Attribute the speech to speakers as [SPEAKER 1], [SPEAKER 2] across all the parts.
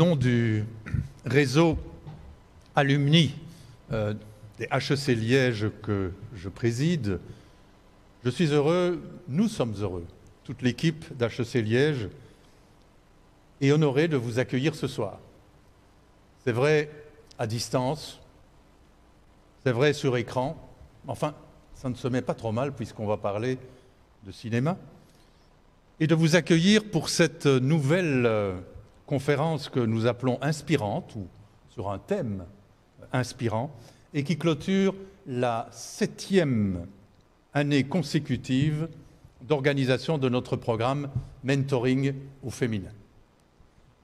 [SPEAKER 1] nom du réseau alumni euh, des HEC Liège que je préside, je suis heureux, nous sommes heureux, toute l'équipe d'HEC Liège, et honoré de vous accueillir ce soir. C'est vrai à distance, c'est vrai sur écran, enfin, ça ne se met pas trop mal puisqu'on va parler de cinéma, et de vous accueillir pour cette nouvelle euh, conférence que nous appelons inspirante, ou sur un thème inspirant, et qui clôture la septième année consécutive d'organisation de notre programme Mentoring au féminin.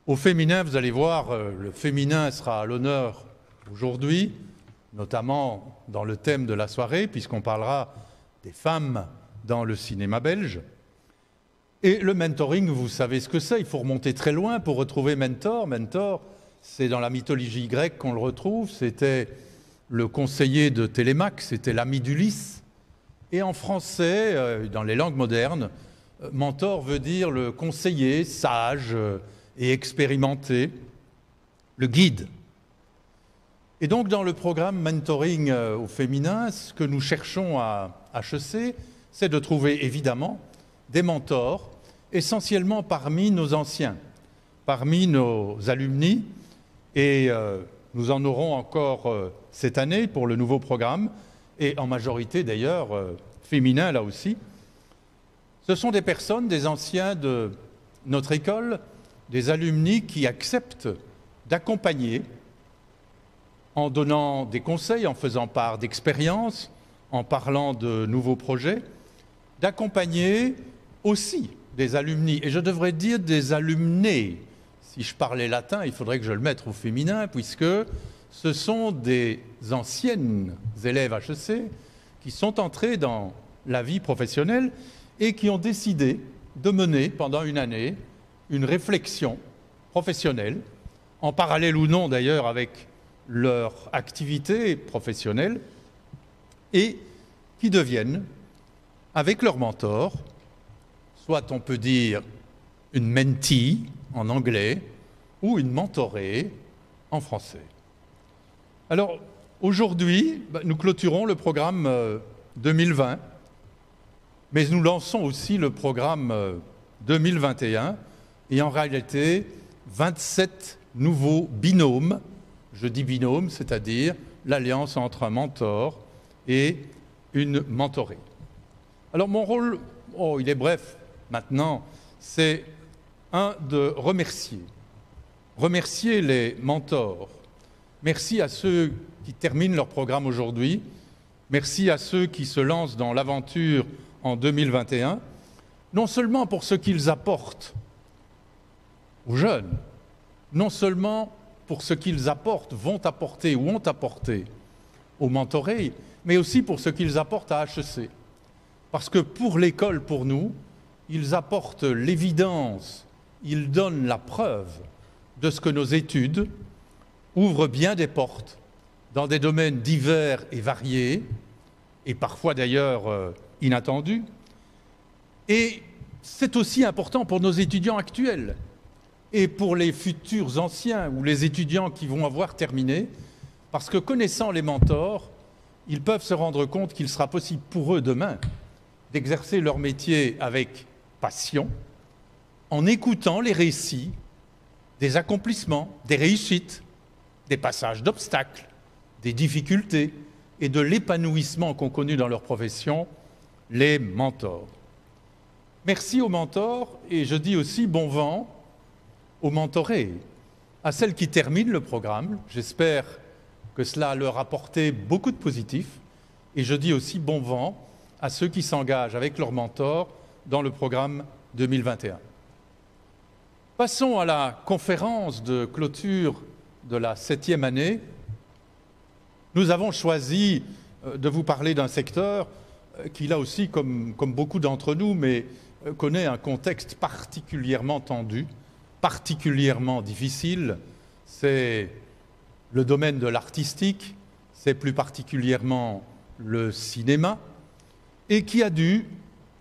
[SPEAKER 1] Au féminin, vous allez voir, euh, le féminin sera à l'honneur aujourd'hui, notamment dans le thème de la soirée, puisqu'on parlera des femmes dans le cinéma belge. Et le mentoring, vous savez ce que c'est, il faut remonter très loin pour retrouver mentor. Mentor, c'est dans la mythologie grecque qu'on le retrouve, c'était le conseiller de Télémaque, c'était l'ami d'Ulysse. Et en français, euh, dans les langues modernes, euh, mentor veut dire le conseiller, sage euh, et expérimenté, le guide. Et donc dans le programme Mentoring au féminin, ce que nous cherchons à HEC, c'est de trouver évidemment des mentors essentiellement parmi nos anciens, parmi nos alumni, et euh, nous en aurons encore euh, cette année pour le nouveau programme, et en majorité d'ailleurs euh, féminin là aussi. Ce sont des personnes, des anciens de notre école, des alumni qui acceptent d'accompagner en donnant des conseils, en faisant part d'expériences, en parlant de nouveaux projets, d'accompagner aussi des alumni, et je devrais dire des alumnés. Si je parlais latin, il faudrait que je le mette au féminin, puisque ce sont des anciennes élèves HEC qui sont entrés dans la vie professionnelle et qui ont décidé de mener pendant une année une réflexion professionnelle, en parallèle ou non d'ailleurs avec leur activité professionnelle, et qui deviennent, avec leur mentor, soit on peut dire une mentee en anglais ou une mentorée en français. Alors aujourd'hui, bah, nous clôturons le programme 2020, euh, mais nous lançons aussi le programme 2021 euh, et en réalité 27 nouveaux binômes, je dis binôme, c'est-à-dire l'alliance entre un mentor et une mentorée. Alors mon rôle, oh, il est bref, maintenant, c'est un de remercier. Remercier les mentors. Merci à ceux qui terminent leur programme aujourd'hui. Merci à ceux qui se lancent dans l'aventure en 2021, non seulement pour ce qu'ils apportent aux jeunes, non seulement pour ce qu'ils apportent, vont apporter ou ont apporté aux mentorés, mais aussi pour ce qu'ils apportent à HEC. Parce que pour l'école, pour nous, ils apportent l'évidence, ils donnent la preuve de ce que nos études ouvrent bien des portes dans des domaines divers et variés, et parfois d'ailleurs euh, inattendus. Et c'est aussi important pour nos étudiants actuels et pour les futurs anciens ou les étudiants qui vont avoir terminé, parce que connaissant les mentors, ils peuvent se rendre compte qu'il sera possible pour eux demain d'exercer leur métier avec passion en écoutant les récits des accomplissements, des réussites, des passages d'obstacles, des difficultés et de l'épanouissement qu'ont connu dans leur profession les mentors. Merci aux mentors et je dis aussi bon vent aux mentorés, à celles qui terminent le programme. J'espère que cela leur a apporté beaucoup de positifs et je dis aussi bon vent à ceux qui s'engagent avec leurs mentors dans le programme 2021. Passons à la conférence de clôture de la septième année. Nous avons choisi euh, de vous parler d'un secteur euh, qui, là aussi, comme, comme beaucoup d'entre nous, mais euh, connaît un contexte particulièrement tendu, particulièrement difficile. C'est le domaine de l'artistique, c'est plus particulièrement le cinéma, et qui a dû,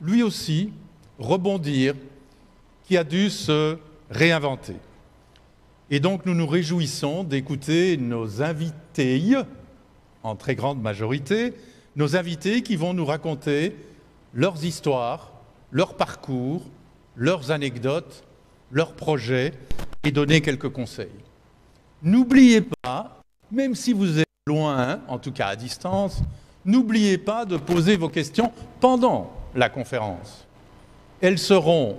[SPEAKER 1] lui aussi, rebondir, qui a dû se réinventer. Et donc nous nous réjouissons d'écouter nos invités, en très grande majorité, nos invités qui vont nous raconter leurs histoires, leurs parcours, leurs anecdotes, leurs projets et donner quelques conseils. N'oubliez pas, même si vous êtes loin, en tout cas à distance, n'oubliez pas de poser vos questions pendant la conférence. Elles seront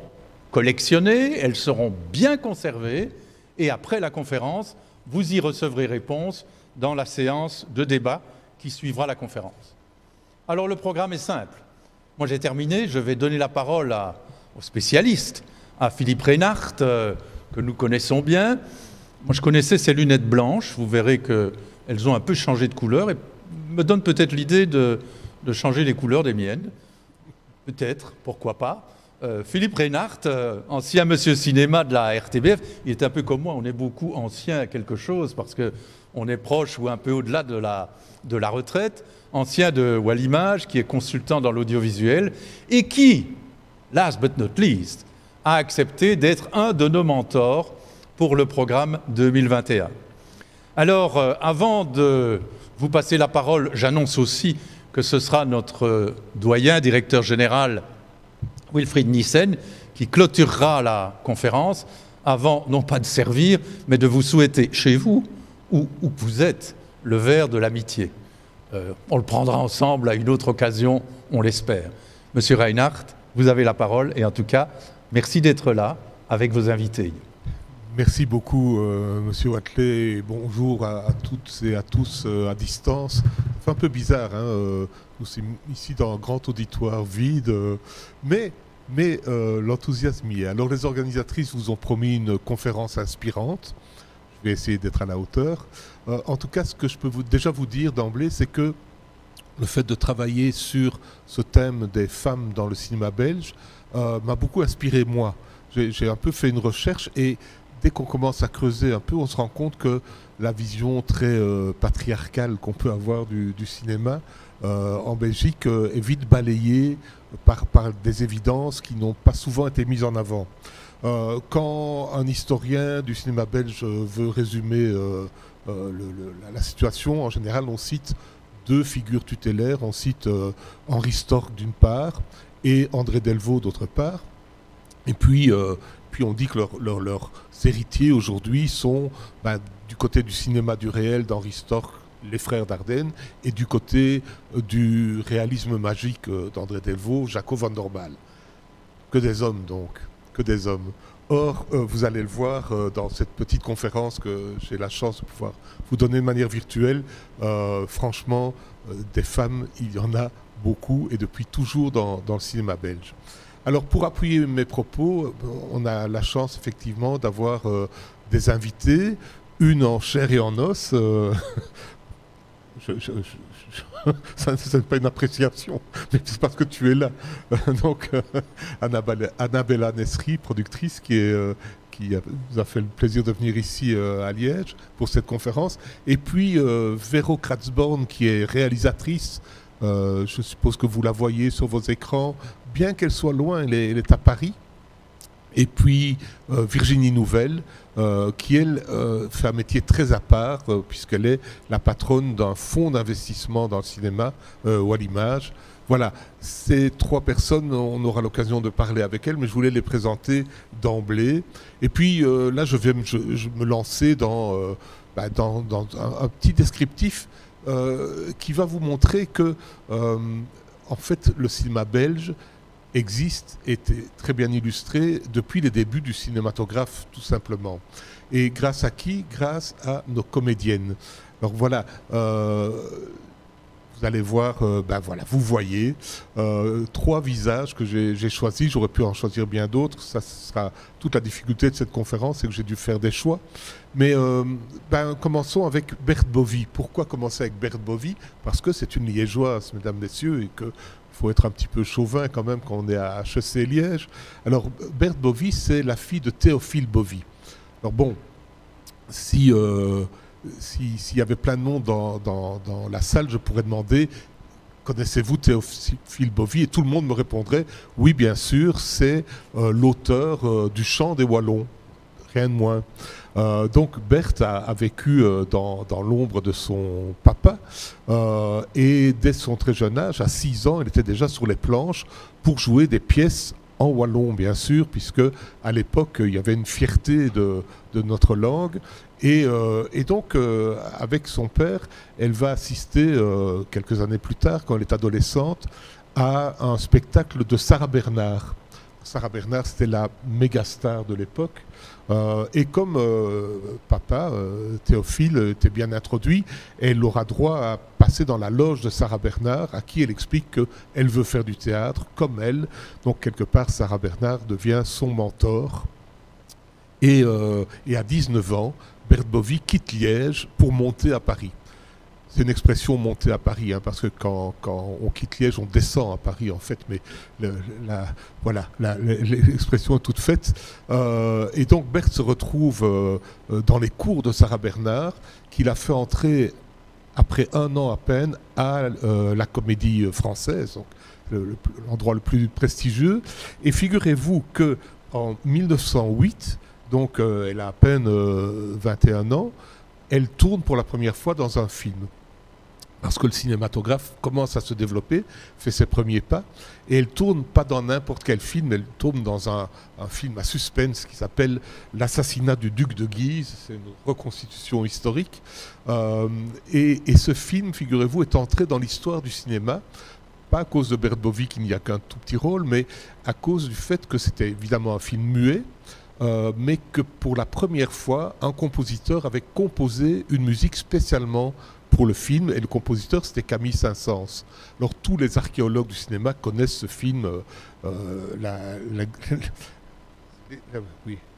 [SPEAKER 1] collectionnées, elles seront bien conservées, et après la conférence, vous y recevrez réponse dans la séance de débat qui suivra la conférence. Alors le programme est simple. Moi j'ai terminé, je vais donner la parole aux spécialistes, à Philippe Reinhardt, euh, que nous connaissons bien. Moi je connaissais ses lunettes blanches, vous verrez qu'elles ont un peu changé de couleur et me donnent peut-être l'idée de changer les couleurs des miennes. Peut-être, pourquoi pas. Euh, Philippe Reinhardt, euh, ancien monsieur cinéma de la RTBF, il est un peu comme moi, on est beaucoup ancien à quelque chose parce qu'on est proche ou un peu au-delà de la, de la retraite, ancien de Wallimage, qui est consultant dans l'audiovisuel, et qui, last but not least, a accepté d'être un de nos mentors pour le programme 2021. Alors, euh, avant de vous passer la parole, j'annonce aussi que ce sera notre doyen, directeur général Wilfried Nissen, qui clôturera la conférence avant non pas de servir, mais de vous souhaiter chez vous, où, où vous êtes, le verre de l'amitié. Euh, on le prendra ensemble à une autre occasion, on l'espère. Monsieur Reinhardt, vous avez la parole et en tout cas, merci d'être là avec vos invités.
[SPEAKER 2] Merci beaucoup, euh, Monsieur Watley. Bonjour à, toutes et à tous euh, à distance. C'est un peu bizarre, hein, euh, nous sommes ici dans un grand auditoire vide, mais, mais l'enthousiasme y est. Alors, les organisatrices vous ont promis une conférence inspirante. Je vais essayer d'être à la hauteur. en tout cas, ce que je peux déjà vous dire d'emblée, c'est que le fait de travailler sur ce thème des femmes dans le cinéma belge m'a beaucoup inspiré moi. J'ai un peu fait une recherche et dès qu'on commence à creuser un peu, on se rend compte que la vision très euh, patriarcale qu'on peut avoir du, cinéma euh, en Belgique euh, est vite balayée par, des évidences qui n'ont pas souvent été mises en avant. quand un historien du cinéma belge veut résumer la situation, en général, on cite deux figures tutélaires. On cite Henri Stork d'une part et André Delvaux d'autre part. Et puis, puis on dit que leurs héritiers aujourd'hui sont ben, du côté du cinéma du réel d'Henri Storck, les frères Dardenne, et du côté euh, du réalisme magique euh, d'André Delvaux, Jacob van Dormal. Que des hommes donc, que des hommes. Or, euh, vous allez le voir dans cette petite conférence que j'ai la chance de pouvoir vous donner de manière virtuelle. franchement, des femmes, il y en a beaucoup et depuis toujours dans le cinéma belge. Alors pour appuyer mes propos, on a la chance effectivement d'avoir euh, des invités, une en chair et en os. Euh, ça n'est pas une appréciation, mais c'est parce que tu es là. Donc, euh, Annabella, Nesri, productrice, qui, qui nous a fait le plaisir de venir ici à Liège pour cette conférence. Et puis, Véro Kratzborn, qui est réalisatrice. je suppose que vous la voyez sur vos écrans, bien qu'elle soit loin, elle est, à Paris. Et puis euh, Virginie Nouvelle, euh, qui elle euh, fait un métier très à part, puisqu'elle est la patronne d'un fonds d'investissement dans le cinéma ou à l'image. Voilà, ces trois personnes, on aura l'occasion de parler avec elles, mais je voulais les présenter d'emblée. Et puis là, je vais me, lancer dans, bah, dans, un, petit descriptif qui va vous montrer que, en fait, le cinéma belge existe, était très bien illustré depuis les débuts du cinématographe, tout simplement. Et grâce à qui? Grâce à nos comédiennes. Alors voilà, euh, vous allez voir, euh, ben voilà, vous voyez euh, trois visages que j'ai choisis. J'aurais pu en choisir bien d'autres. Ça sera toute la difficulté de cette conférence, c'est que j'ai dû faire des choix. Mais ben, commençons avec Berthe Bovy. Pourquoi commencer avec Berthe Bovy? Parce que c'est une liégeoise, mesdames, messieurs, et que faut être un petit peu chauvin quand même quand on est à HEC Liège. Alors, Berthe Bovy, c'est la fille de Théophile Bovy. Alors bon, si, euh, s'il y avait plein de monde dans, dans, la salle, je pourrais demander connaissez-vous Théophile Bovy Et tout le monde me répondrait oui, bien sûr, c'est l'auteur du chant des Wallons, rien de moins. Euh, donc Berthe a, vécu euh, dans, l'ombre de son papa euh, et dès son très jeune âge, à 6 ans, elle était déjà sur les planches pour jouer des pièces en wallon, bien sûr, puisque à l'époque, il y avait une fierté de, notre langue. Et, donc, avec son père, elle va assister, quelques années plus tard, quand elle est adolescente, à un spectacle de Sarah Bernard. Sarah Bernard, c'était la méga star de l'époque. Euh, et comme euh, papa, euh, Théophile, était bien introduit, elle aura droit à passer dans la loge de Sarah Bernard, à qui elle explique qu'elle veut faire du théâtre comme elle. Donc, quelque part, Sarah Bernard devient son mentor. Et, et à 19 ans, Berthe Bovy quitte Liège pour monter à Paris c'est une expression montée à Paris, hein, parce que quand, on quitte Liège, on descend à Paris en fait, mais la, voilà, l'expression est toute faite. Euh, et donc Berthe se retrouve euh, euh, dans les cours de Sarah Bernard, qu'il a fait entrer après un an à peine à la comédie française, donc l'endroit le, plus prestigieux. Et figurez-vous que en 1908, donc elle a à peine 21 ans, elle tourne pour la première fois dans un film parce que le cinématographe commence à se développer, fait ses premiers pas, et elle tourne pas dans n'importe quel film, elle tourne dans un, film à suspense qui s'appelle L'assassinat du duc de Guise, c'est une reconstitution historique, euh, et, ce film, figurez-vous, est entré dans l'histoire du cinéma, pas à cause de Bert Bovy qui n'y a qu'un tout petit rôle, mais à cause du fait que c'était évidemment un film muet, euh, mais que pour la première fois, un compositeur avait composé une musique spécialement pour le film, et le compositeur c'était Camille Saint-Saëns. Alors tous les archéologues du cinéma connaissent ce film, euh, euh,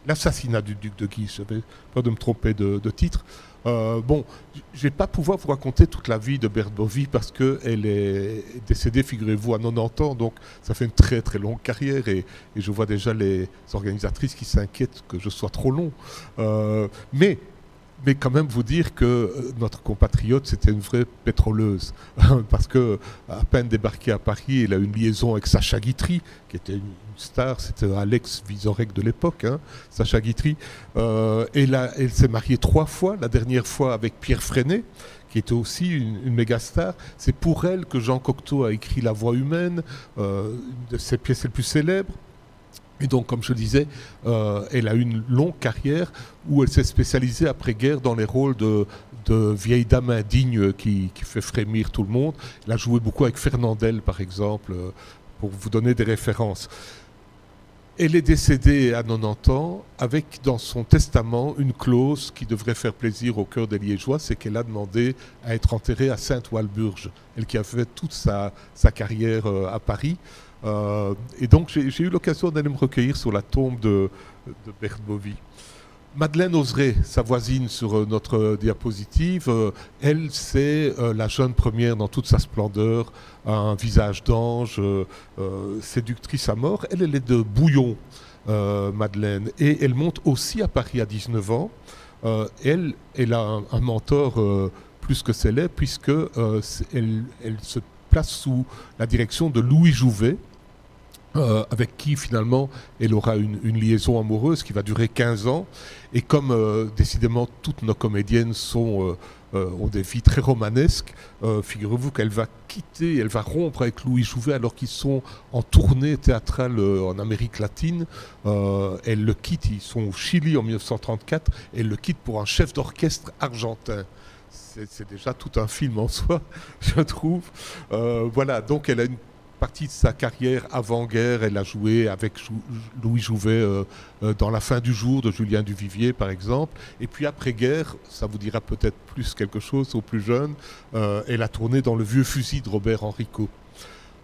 [SPEAKER 2] l'assassinat du duc de Guise, j'avais peur de me tromper de, titre. Euh, bon, je vais pas pouvoir vous raconter toute la vie de Berthe Bovy parce qu'elle est décédée, figurez-vous, à 90 ans, donc ça fait une très très longue carrière et, je vois déjà les organisatrices qui s'inquiètent que je sois trop long. Mais mais quand même vous dire que euh, notre compatriote, c'était une vraie pétroleuse. Parce que à peine débarqué à Paris, il a une liaison avec Sacha Guitry, qui était une star, c'était Alex Vizorek de l'époque, hein, Sacha Guitry. Euh, et là, elle s'est mariée trois fois, la dernière fois avec Pierre Freinet, qui était aussi une, une méga star. C'est pour elle que Jean Cocteau a écrit La Voix humaine, euh, une de ses pièces les plus célèbres. Et donc, comme je disais, euh, elle a une longue carrière où elle s'est spécialisée après-guerre dans les rôles de, vieille dame indigne qui, fait frémir tout le monde. Elle a joué beaucoup avec Fernandel, par exemple, euh, pour vous donner des références. Elle est décédée à 90 ans avec dans son testament une clause qui devrait faire plaisir au cœur des Liégeois, c'est qu'elle a demandé à être enterrée à Sainte-Walburge, elle qui a fait toute sa, sa carrière euh, à Paris. Euh, et donc j'ai eu l'occasion d'aller me recueillir sur la tombe de, de Berthe Bovy. Madeleine Oseret, sa voisine sur euh, notre diapositive, euh, elle, c'est la jeune première dans toute sa splendeur, un visage d'ange, séductrice à mort. Elle, elle est de Bouillon, Madeleine, et elle monte aussi à Paris à 19 ans. elle, elle a un, mentor plus que célèbre, puisque elle, elle se sous la direction de Louis Jouvet, euh, avec qui finalement elle aura une, liaison amoureuse qui va durer 15 ans. Et comme euh, décidément toutes nos comédiennes sont, euh, ont des vies très romanesques, figurez-vous qu'elle va quitter, elle va rompre avec Louis Jouvet alors qu'ils sont en tournée théâtrale en Amérique latine. elle le quitte, ils sont au Chili en 1934, elle le quitte pour un chef d'orchestre argentin c'est déjà tout un film en soi, je trouve. voilà, donc elle a une partie de sa carrière avant-guerre, elle a joué avec Louis Jouvet euh, euh, dans La fin du jour de Julien Duvivier, par exemple. Et puis après-guerre, ça vous dira peut-être plus quelque chose aux plus jeunes, euh, elle a tourné dans Le vieux fusil de Robert Henrico.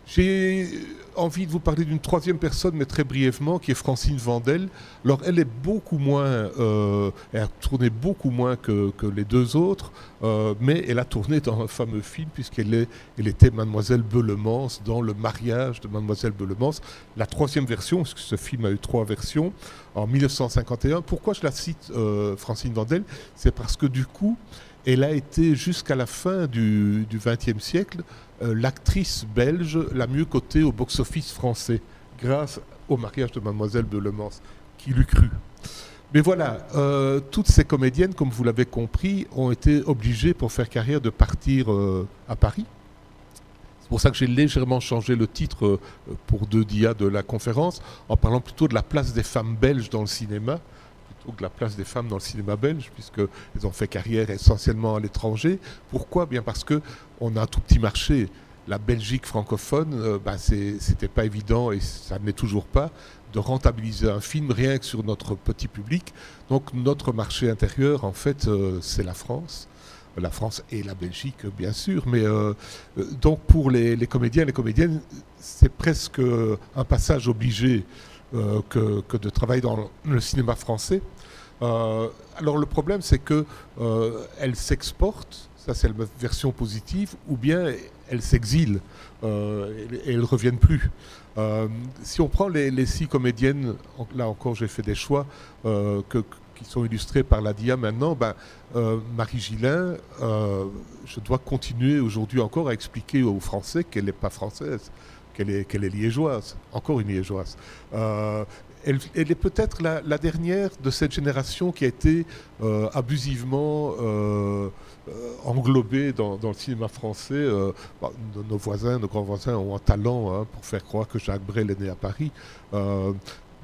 [SPEAKER 2] J'ai envie de vous parler d'une troisième personne, mais très brièvement, qui est Francine Vandel. Alors, elle est beaucoup moins, euh, elle a tourné beaucoup moins que, les deux autres, euh, mais elle a tourné dans un fameux film, puisqu'elle elle était Mademoiselle Bellemans dans le mariage de Mademoiselle Bellemans. La troisième version, parce que ce film a eu trois versions, en 1951. Pourquoi je la cite, euh, Francine Vandel? C'est parce que du coup, elle a été jusqu'à la fin du XXe siècle l'actrice belge la mieux cotée au box-office français, grâce au mariage de Mademoiselle de Le Mans, qui l'eût cru. Mais voilà, euh, toutes ces comédiennes, comme vous l'avez compris, ont été obligées pour faire carrière de partir euh, à Paris. C'est pour ça que j'ai légèrement changé le titre euh, pour deux dias de la conférence, en parlant plutôt de la place des femmes belges dans le cinéma, de la place des femmes dans le cinéma belge, puisqu'elles ont fait carrière essentiellement à l'étranger. Pourquoi? Bien parce qu'on a un tout petit marché la Belgique francophone, ben, c'était pas évident et ça ne l'est toujours pas de rentabiliser un film rien que sur notre petit public. Donc notre marché intérieur, en fait, euh, c'est la France. La France et la Belgique, bien sûr. Mais euh, euh, donc pour les, comédiens et les comédiennes, c'est presque un passage obligé que, que, de travailler dans le cinéma français. alors le problème, c'est que elle s'exporte, ça c'est la version positive, ou bien elle s'exile et elles ne reviennent plus. Euh, si on prend les, six comédiennes, là encore j'ai fait des choix euh, qui sont illustrés par la DIA maintenant, ben, euh, Marie Gillin, je dois continuer aujourd'hui encore à expliquer aux Français qu'elle n'est pas française, qu'elle est, est liégeoise, encore une liégeoise. Elle, est peut-être la, dernière de cette génération qui a été abusivement euh, englobé dans, le cinéma français. Euh, bah, nos voisins, nos grands voisins ont un talent hein, pour faire croire que Jacques Brel est né à Paris.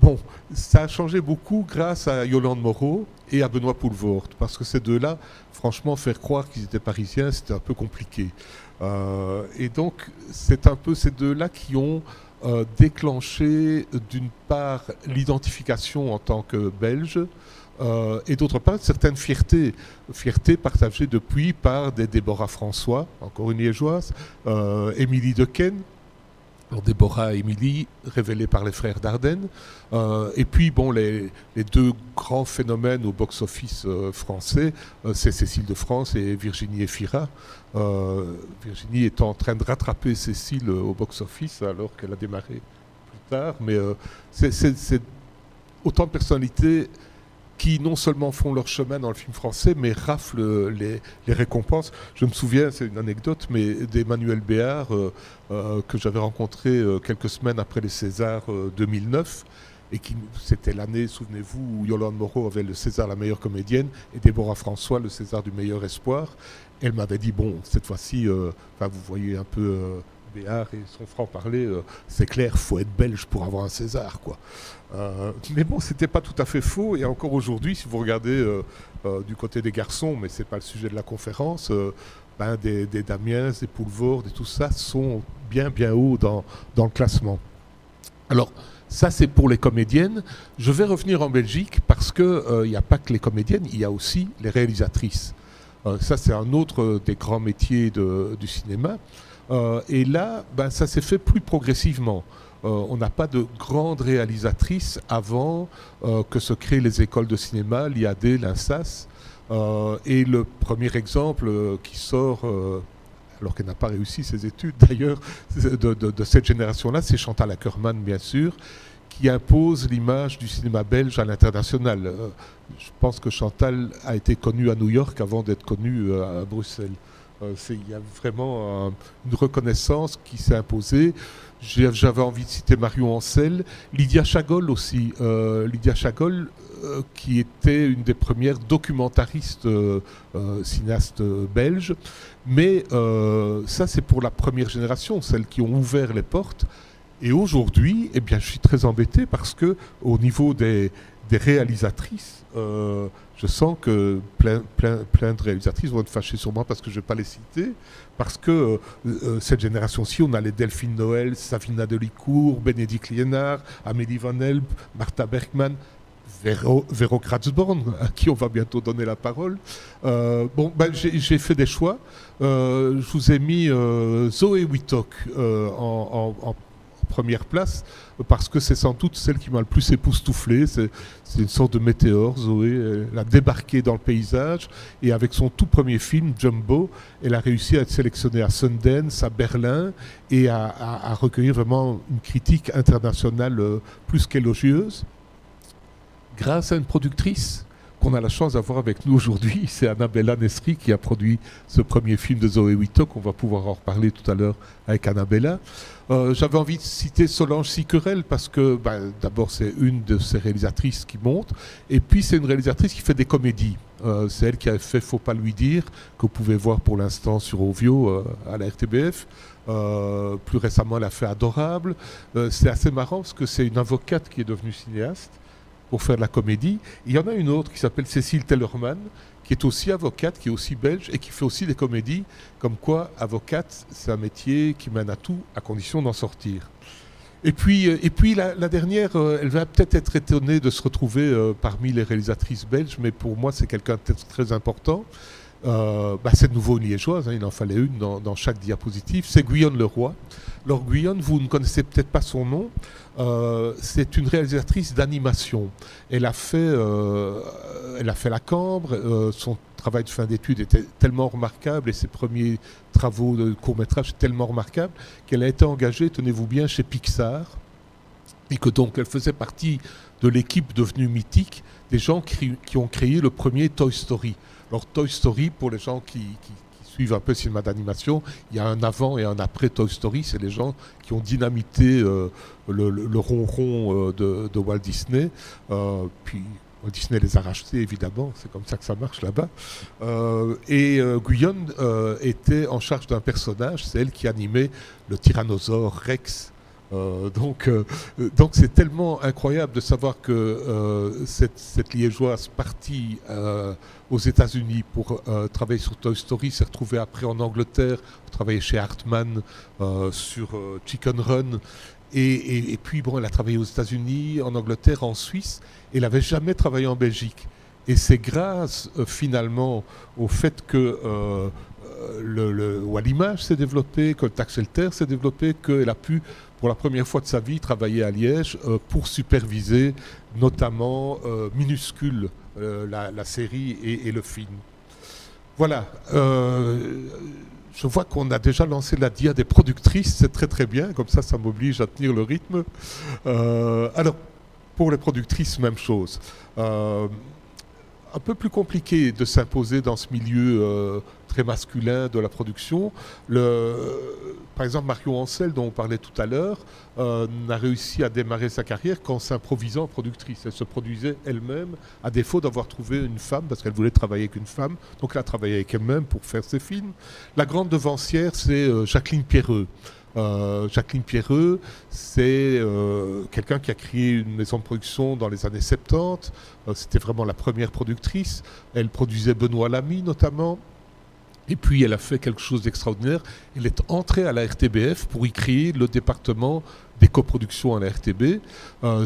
[SPEAKER 2] Euh, bon, ça a changé beaucoup grâce à Yolande Moreau et à Benoît Poulvord, parce que ces deux-là, franchement, faire croire qu'ils étaient parisiens, c'était un peu compliqué. et donc, c'est un peu ces deux-là qui ont déclenché, d'une part, l'identification en tant que Belge, euh, et d'autre part certaines fiertés, fiertés partagées depuis par des Déborah François, encore une liégeoise, euh, Émilie Dequesne, Déborah et Émilie, révélées par les frères Dardenne. Euh, et puis, bon, les, deux grands phénomènes au box-office français, c'est Cécile de France et Virginie Efira. Virginie est en train de rattraper Cécile au box-office alors qu'elle a démarré plus tard. Mais c'est autant de personnalités qui non seulement font leur chemin dans le film français, mais raflent les, récompenses. Je me souviens, c'est une anecdote, mais d'Emmanuel Béard, euh, euh, que j'avais rencontré euh, quelques semaines après les Césars 2009, et qui c'était l'année, souvenez-vous, où Yolande Moreau avait le César la meilleure comédienne et Déborah François le César du meilleur espoir. Elle m'avait dit bon, cette fois-ci, vous voyez un peu Béard et son franc-parler, c'est clair, faut être belge pour avoir un César, quoi. Euh, mais bon, c'était pas tout à fait faux, et encore aujourd'hui, si vous regardez euh, du côté des garçons, mais c'est pas le sujet de la conférence, ben, des, des, Damiens, des Poulvord et tout ça sont bien, bien haut dans, dans le classement. Alors, ça, c'est pour les comédiennes. Je vais revenir en Belgique parce qu'il n'y a pas que les comédiennes, il y a aussi les réalisatrices. ça, c'est un autre des grands métiers du cinéma. Euh, et là, ben, ça s'est fait plus progressivement. Euh, on n'a pas de grandes réalisatrices avant euh, que se créent les écoles de cinéma, l'IAD, l'INSAS. et le premier exemple qui sort alors qu'elle n'a pas réussi ses études d'ailleurs, de, cette génération-là, c'est Chantal Ackerman, bien sûr, qui impose l'image du cinéma belge à l'international. je pense que Chantal a été connue à New York avant d'être connue à Bruxelles. Euh, il y a vraiment une reconnaissance qui s'est imposée. J'avais envie de citer Marion Ancel, Lydia Chagol aussi. Euh, Lydia Chagol, euh, qui était une des premières documentaristes cinéastes belges. Mais ça, c'est pour la première génération, celles qui ont ouvert les portes. Et aujourd'hui, eh bien, je suis très embêté parce que au niveau des, réalisatrices, euh, je sens que plein, plein, plein de réalisatrices vont être fâchées sur moi parce que je ne vais pas les citer, parce que euh, euh, cette génération-ci, on a les Delphine Noël, Savina Delicourt, Bénédicte Liénard, Amélie Van Elp, Martha Bergman, Véro, Véro à qui on va bientôt donner la parole. bon, ben, j'ai fait des choix. je vous ai mis Zoé Wittok en, en première place parce que c'est sans doute celle qui m'a le plus époustouflé. C'est une sorte de météore, Zoé. Elle a débarqué dans le paysage et avec son tout premier film, Jumbo, elle a réussi à être sélectionnée à Sundance, à Berlin et à, recueillir vraiment une critique internationale euh, plus qu'élogieuse grâce à une productrice qu'on a la chance d'avoir avec nous aujourd'hui. C'est Annabella Nesri qui a produit ce premier film de Zoé Wittok. On va pouvoir en reparler tout à l'heure avec Annabella. Euh, j'avais envie de citer Solange Siquerel parce que ben, d'abord c'est une de ces réalisatrices qui monte et puis c'est une réalisatrice qui fait des comédies. Euh, c'est elle qui a fait Faut pas lui dire que vous pouvez voir pour l'instant sur Ovio euh, à la RTBF. plus récemment, elle a fait Adorable. c'est assez marrant parce que c'est une avocate qui est devenue cinéaste pour faire de la comédie. Il y en a une autre qui s'appelle Cécile Tellerman, qui est aussi avocate, qui est aussi belge et qui fait aussi des comédies, comme quoi avocate, c'est un métier qui mène à tout, à condition d'en sortir. Et puis, euh, et puis la, dernière, euh, elle va peut-être être étonnée de se retrouver euh, parmi les réalisatrices belges, mais pour moi c'est quelqu'un de très important. Euh, bah, nouveau liégeoise, hein, il en fallait une dans, chaque diapositive, c'est Guyonne Leroy. Alors Guyonne, vous ne connaissez peut-être pas son nom, euh, c'est une réalisatrice d'animation. Elle, a fait, euh, elle a fait la cambre, son travail de fin d'études était tellement remarquable et ses premiers travaux de court-métrage tellement remarquables qu'elle a été engagée, tenez-vous bien, chez Pixar et que donc elle faisait partie de l'équipe devenue mythique des gens qui ont créé le premier Toy Story. Alors Toy Story, pour les gens qui, suivent un peu le cinéma d'animation, il y a un avant et un après Toy Story. C'est les gens qui ont dynamité euh, le, ronron euh, de, Walt Disney. Euh, puis Walt Disney les a rachetés, évidemment. C'est comme ça que ça marche là-bas. et Guyonne était en charge d'un personnage. C'est elle qui animait le tyrannosaure Rex euh, donc, euh, donc c'est tellement incroyable de savoir que euh, cette, cette, liégeoise partie aux États-Unis pour travailler sur Toy Story s'est retrouvée après en Angleterre pour travailler chez Hartman sur Chicken Run. Et, puis bon, elle a travaillé aux États-Unis, en Angleterre, en Suisse. Et elle n'avait jamais travaillé en Belgique. Et c'est grâce finalement au fait que le, le, s'est développé, que le Taxelter s'est développé, qu'elle a pu pour la première fois de sa vie, travailler à Liège euh, pour superviser notamment euh, Minuscule, euh, la, série et, le film. Voilà. je vois qu'on a déjà lancé la dia des productrices, c'est très très bien, comme ça ça m'oblige à tenir le rythme. alors, pour les productrices, même chose un peu plus compliqué de s'imposer dans ce milieu très masculin de la production. Par exemple, Mario Ancel, dont on parlait tout à l'heure, euh, n'a réussi à démarrer sa carrière qu'en s'improvisant productrice. Elle se produisait elle-même, à défaut d'avoir trouvé une femme, parce qu'elle voulait travailler avec une femme. Donc elle a travaillé avec elle-même pour faire ses films. La grande devancière, c'est euh, Jacqueline Pierreux. Euh, Jacqueline Pierreux, c'est quelqu'un qui a créé une maison de production dans les années 70. Euh, c'était vraiment la première productrice. Elle produisait Benoît Lamy notamment. Et puis elle a fait quelque chose d'extraordinaire. Elle est entrée à la RTBF pour y créer le département des coproductions à la RTB.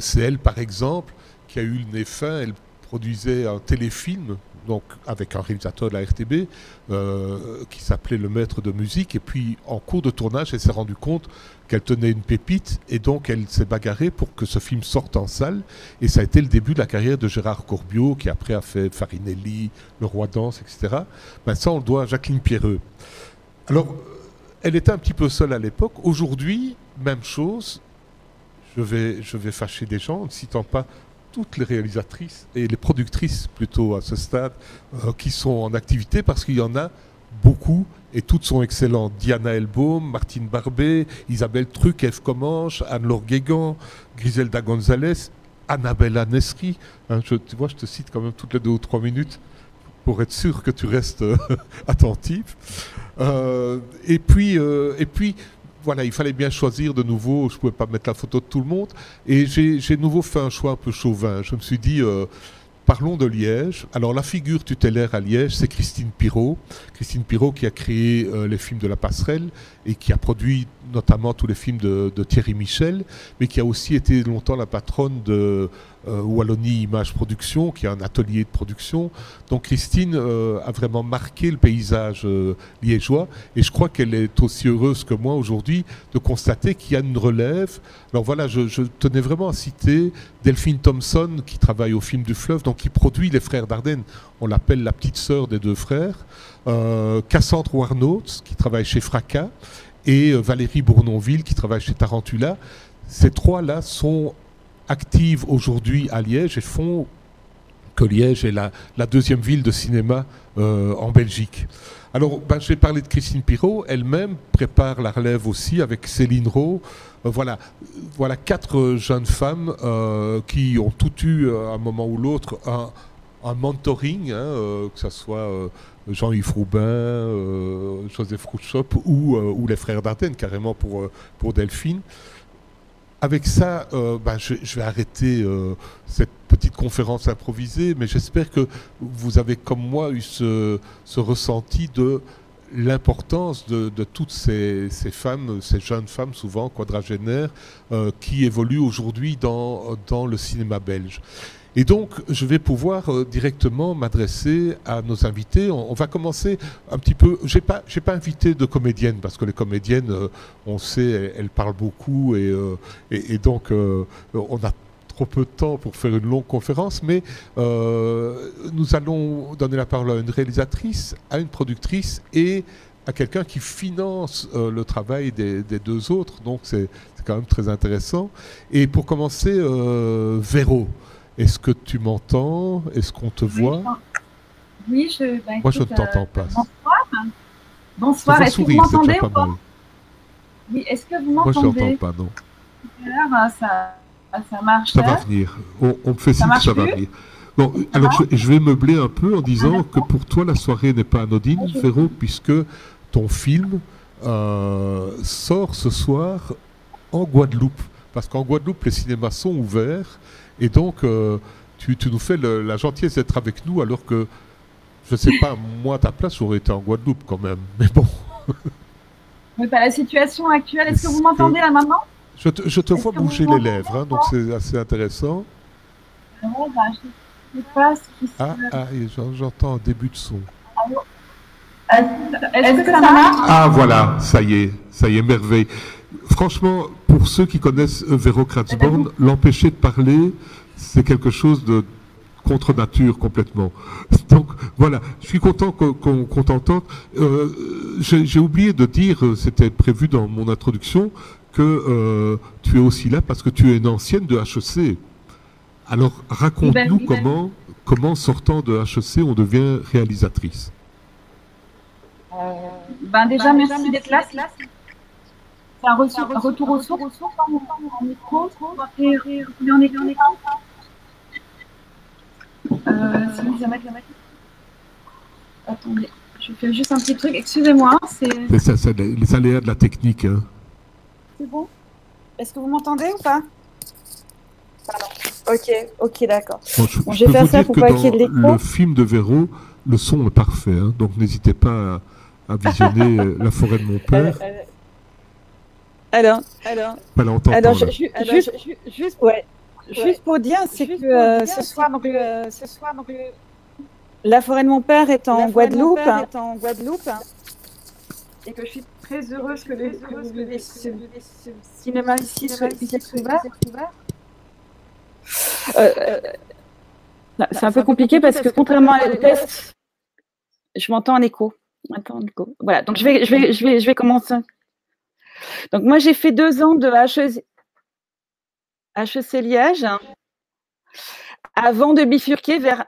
[SPEAKER 2] c'est elle, par exemple, qui a eu le nez fin. Elle produisait un téléfilm donc avec un réalisateur de la RTB euh, qui s'appelait le maître de musique. Et puis en cours de tournage, elle s'est rendue compte qu'elle tenait une pépite et donc elle s'est bagarrée pour que ce film sorte en salle. Et ça a été le début de la carrière de Gérard Corbiot qui après a fait Farinelli, Le Roi Danse, etc. Ben, ça, on le doit à Jacqueline Pierreux. Alors, elle était un petit peu seule à l'époque. Aujourd'hui, même chose. Je vais, je vais fâcher des gens en ne citant pas toutes les réalisatrices et les productrices plutôt à ce stade euh, qui sont en activité parce qu'il y en a beaucoup et toutes sont excellentes. Diana Elbaum, Martine Barbet, Isabelle Truc, Eve Comanche, Anne-Laure Guégan, Griselda Gonzalez, Annabella Nesri. Hein, je, tu vois, je te cite quand même toutes les deux ou trois minutes pour être sûr que tu restes euh, attentif. Euh, et puis, et puis voilà, il fallait bien choisir de nouveau. Je ne pouvais pas mettre la photo de tout le monde. Et j'ai de nouveau fait un choix un peu chauvin. Je me suis dit, euh, parlons de Liège. Alors, la figure tutélaire à Liège, c'est Christine Pirot. Christine Pirot qui a créé euh, les films de la passerelle et qui a produit notamment tous les films de, Thierry Michel, mais qui a aussi été longtemps la patronne de Wallonie Image Production, qui a un atelier de production. Donc Christine euh, a vraiment marqué le paysage euh, liégeois, et je crois qu'elle est aussi heureuse que moi aujourd'hui de constater qu'il y a une relève. Alors voilà, je, tenais vraiment à citer Delphine Thompson, qui travaille au film du fleuve, donc qui produit Les Frères Dardenne. On l'appelle la petite sœur des deux frères. Cassandre Warnaut, qui travaille chez Fracas et euh, Valérie Bournonville qui travaille chez Tarantula. Ces trois-là sont actives aujourd'hui à Liège et font que Liège est la, deuxième ville de cinéma en Belgique. Alors, ben, je vais parler de Christine Pirot. Elle-même prépare la relève aussi avec Céline Rowe. voilà, voilà quatre jeunes femmes qui ont toutes eu, à un moment ou l'autre, un, mentoring, hein, euh, que ce soit euh, Jean-Yves Roubin, euh, Joseph Rouchop ou, les frères Dardenne, carrément pour, pour Delphine. Avec ça, ben, je, vais arrêter cette petite conférence improvisée, mais j'espère que vous avez, comme moi, eu ce, ressenti de l'importance de, toutes ces, femmes, ces jeunes femmes souvent quadragénaires, qui évoluent aujourd'hui dans le cinéma belge. Et donc, je vais pouvoir euh, directement m'adresser à nos invités. On, va commencer un petit peu. J'ai pas, pas invité de comédiennes parce que les comédiennes, euh, on sait, elles, parlent beaucoup et, euh, donc on a trop peu de temps pour faire une longue conférence, mais nous allons donner la parole à une réalisatrice, à une productrice et à quelqu'un qui finance le travail des, des, deux autres. Donc c'est quand même très intéressant. Et pour commencer, Véro. Est-ce que tu m'entends? Est-ce qu'on te voit?
[SPEAKER 3] Oui, je.
[SPEAKER 2] Bah, Moi, je ne t'entends pas.
[SPEAKER 3] Bonsoir. Bonsoir. Est-ce que vous m'entendez? ou pas Oui. Est-ce que vous m'entendez
[SPEAKER 2] Moi, je n'entends pas, non.
[SPEAKER 3] Ah, ça, ça marche.
[SPEAKER 2] Ça va venir. On, me fait signe que ça va venir. Bon, alors je, vais meubler un peu en disant ah, que pour toi la soirée n'est pas anodine, Véro, puisque ton film euh, sort ce soir en Guadeloupe. Parce qu'en Guadeloupe, les cinémas sont ouverts et donc, euh, tu, nous fais la gentillesse d'être avec nous alors que, je ne sais pas, moi, à ta place, j'aurais été en Guadeloupe quand même. Mais bon.
[SPEAKER 3] Mais pas la situation actuelle, est-ce que vous m'entendez là maintenant?
[SPEAKER 2] Je te, je te vois bouger les lèvres, hein, donc c'est assez intéressant.
[SPEAKER 3] bah, je sais pas ce qui
[SPEAKER 2] Ah, ah j'entends un début de son.
[SPEAKER 3] Est-ce que ça marche?
[SPEAKER 2] Ah voilà, ça y est, ça y est, merveille franchement, pour ceux qui connaissent Véro Kratzborn, l'empêcher de parler, c'est quelque chose de contre nature complètement. Donc voilà, je suis content qu'on t'entende. Euh, j'ai oublié de dire, euh, c'était prévu dans mon introduction, que euh, tu es aussi là parce que tu es une ancienne de HEC. Alors raconte-nous ben, comment, comment sortant de HEC, on devient réalisatrice.
[SPEAKER 3] ben déjà, merci d'être là un, retour au sources en micro. On est en écran. Attendez, je fais juste un petit truc. Excusez-moi.
[SPEAKER 2] C'est ça, les aléas de la technique. Hein.
[SPEAKER 3] C'est bon? Est-ce que vous m'entendez ou pas? Pardon. Ok, ok, d'accord.
[SPEAKER 2] Bon, je, vais faire ça pour pas qu'il y ait de l'écho. Le film de Véro, le son est parfait, hein, donc n'hésitez pas à, visionner euh, La forêt de mon père. Euh, euh,
[SPEAKER 3] alors, alors, alors, juste, juste, ouais, juste pour dire, c'est que euh, ce soir, donc, euh, ce soir, donc, la forêt de mon père est en Guadeloupe, est en Guadeloupe, et que je suis très heureuse que le, cinéma ici soit ouvert. Euh, c'est un peu compliqué parce que contrairement à la test, je m'entends en écho. Attends, écho. Voilà, donc je vais, je vais, je vais, je vais commencer. Donc moi, j'ai fait deux ans de HEC, HEC Liège avant de bifurquer vers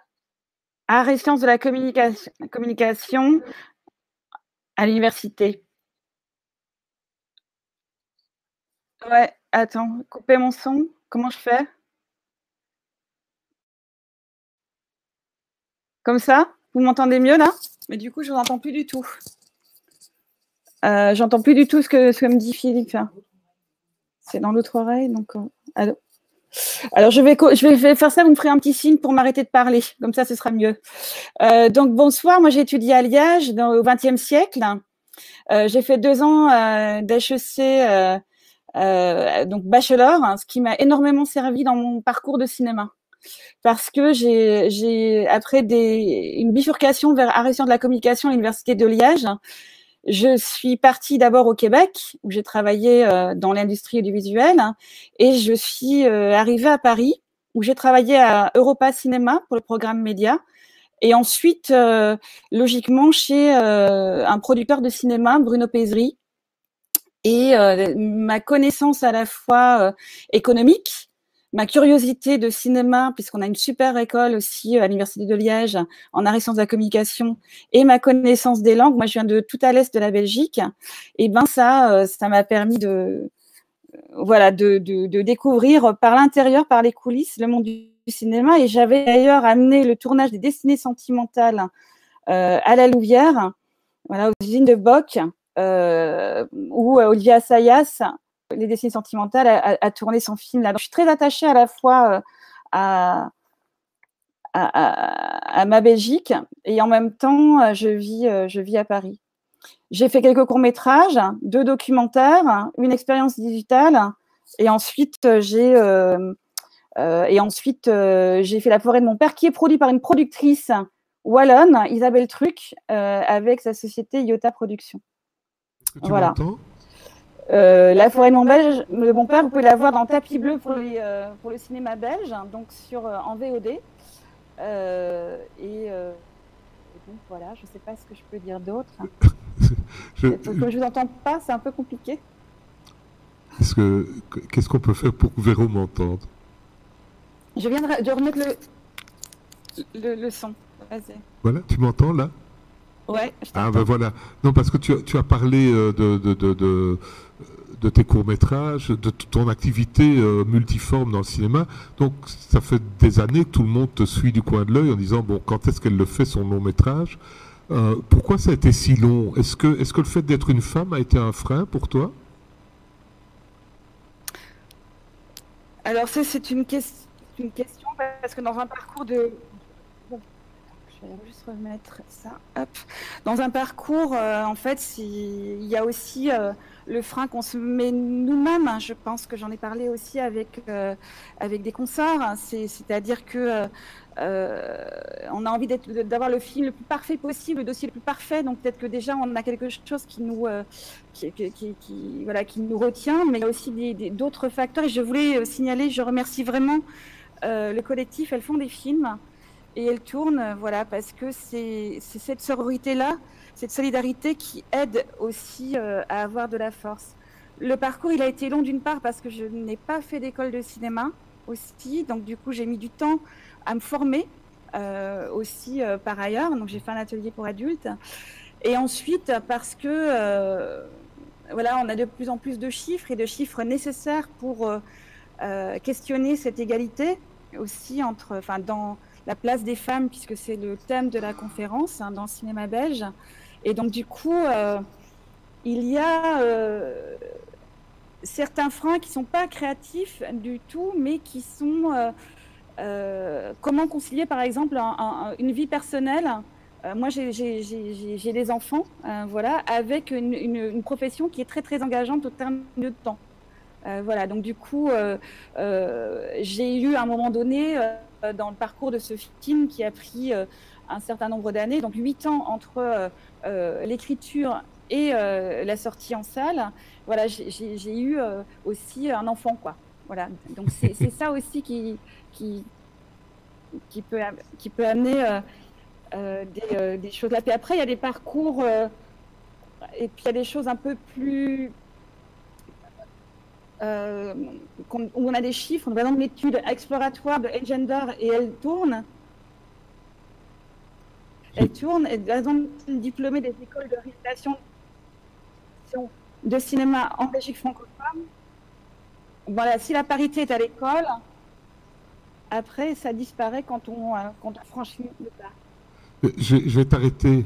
[SPEAKER 3] Arts et sciences de la communication, communication à l'université. Ouais, attends, couper mon son. Comment je fais? Comme ça? Vous m'entendez mieux là? Mais du coup, je ne vous entends plus du tout. Euh, j'entends plus du tout ce que, me dit Philippe. C'est dans l'autre oreille, donc. Euh, Alors, je vais, faire ça, vous me ferez un petit signe pour m'arrêter de parler. Comme ça, ce sera mieux. Euh, donc, bonsoir. Moi, j'ai étudié à Liège au XXe siècle. j'ai fait deux ans d'HEC, donc bachelor, hein, ce qui m'a énormément servi dans mon parcours de cinéma. Parce que j'ai, après une bifurcation vers arrêt de la communication à l'Université de Liège, je suis partie d'abord au Québec, où j'ai travaillé euh, dans l'industrie audiovisuelle, et je suis euh, arrivée à Paris, où j'ai travaillé à Europa Cinéma pour le programme Média, et ensuite, euh, logiquement, chez un producteur de cinéma, Bruno Pézri. Et ma connaissance à la fois économique, ma curiosité de cinéma, puisqu'on a une super école aussi à l'Université de Liège en arts et sciences de la communication, et ma connaissance des langues, moi je viens de tout à l'est de la Belgique, et ben ça, ça m'a permis de, voilà, de, découvrir par l'intérieur, par les coulisses, le monde du cinéma. Et j'avais d'ailleurs amené le tournage des Destinées sentimentales euh, à la Louvière, voilà, aux usines de Boc, euh, où euh, Olivia Assayas, les Destinées sentimentales, a, tourné son film là. je suis très attachée à la fois à, à, à, ma Belgique et en même temps, je vis, je vis à Paris. J'ai fait quelques courts-métrages, deux documentaires, une expérience digitale, et ensuite euh, j'ai euh, euh, et ensuite j'ai fait La forêt de mon père, qui est produit par une productrice wallonne, Isabelle Truc, avec sa société Iota Productions.
[SPEAKER 2] Voilà.
[SPEAKER 3] La forêt de mon, belge, mon père, vous pouvez la voir dans Tapis Bleu pour, pour le cinéma belge, donc sur, en VOD. et, donc voilà, je ne sais pas ce que je peux dire d'autre. je... Comme je vous entends pas, c'est un peu compliqué.
[SPEAKER 2] Qu'est-ce qu'on peut faire pour que Véro m'entende
[SPEAKER 3] Je viens de, remettre le, le, son.
[SPEAKER 2] Voilà, tu m'entends là?
[SPEAKER 3] Ouais.
[SPEAKER 2] ah ben voilà. Non, parce que tu, tu as parlé euh, de, de, de, de tes courts-métrages, de ton activité euh, multiforme dans le cinéma. Donc, ça fait des années que tout le monde te suit du coin de l'œil en disant, bon, quand est-ce qu'elle le fait, son long-métrage euh, pourquoi ça a été si long? Est-ce que, est que le fait d'être une femme a été un frein pour toi?
[SPEAKER 3] Alors c'est une, une, question parce que dans un parcours de... je vais juste remettre ça. Dans un parcours, euh, en fait, il y a aussi euh, le frein qu'on se met nous-mêmes. Je pense que j'en ai parlé aussi avec, avec des consorts. C'est-à-dire que euh, on a envie d'avoir le film le plus parfait possible, le dossier le plus parfait. Donc peut-être que déjà on a quelque chose qui nous, euh, qui, voilà, qui nous retient, mais il y a aussi d'autres facteurs. Et je voulais euh, signaler, je remercie vraiment le collectif. Elles font des films et elles tournent, voilà, parce que c'est cette sororité-là, cette solidarité qui aide aussi à avoir de la force. Le parcours, il a été long d'une part parce que je n'ai pas fait d'école de cinéma aussi, donc du coup j'ai mis du temps à me former euh, aussi euh, par ailleurs. Donc j'ai fait un atelier pour adultes. Et ensuite parce que euh, voilà, on a de plus en plus de chiffres et de chiffres nécessaires pour questionner cette égalité aussi entre, enfin dans la place des femmes puisque c'est le thème de la conférence hein, dans le cinéma belge. Et donc du coup, il y a certains freins qui sont pas créatifs du tout, mais qui sont euh, comment concilier, par exemple, une vie personnelle euh, Moi, j'ai des enfants, euh, voilà, avec une, profession qui est très très engageante au terme de temps. voilà, donc du coup, j'ai eu à un moment donné dans le parcours de ce film qui a pris un certain nombre d'années, donc huit ans entre l'écriture et la sortie en salle. Voilà, j'ai eu aussi un enfant, quoi. Voilà, donc c'est ça aussi qui, qui, qui, peut, qui peut amener euh, euh, euh, des, choses là. Puis après, il y a des parcours, et puis il y a des choses un peu plus. Où on a des chiffres, par exemple l'étude exploratoire de Engender et elle tourne. Elle tourne, et par exemple, diplômée des écoles de réalisation de cinéma en Belgique francophone. Voilà, si la parité est à l'école, après, ça disparaît quand on, euh, quand on franchit le pas.
[SPEAKER 2] Euh, je, vais t'arrêter,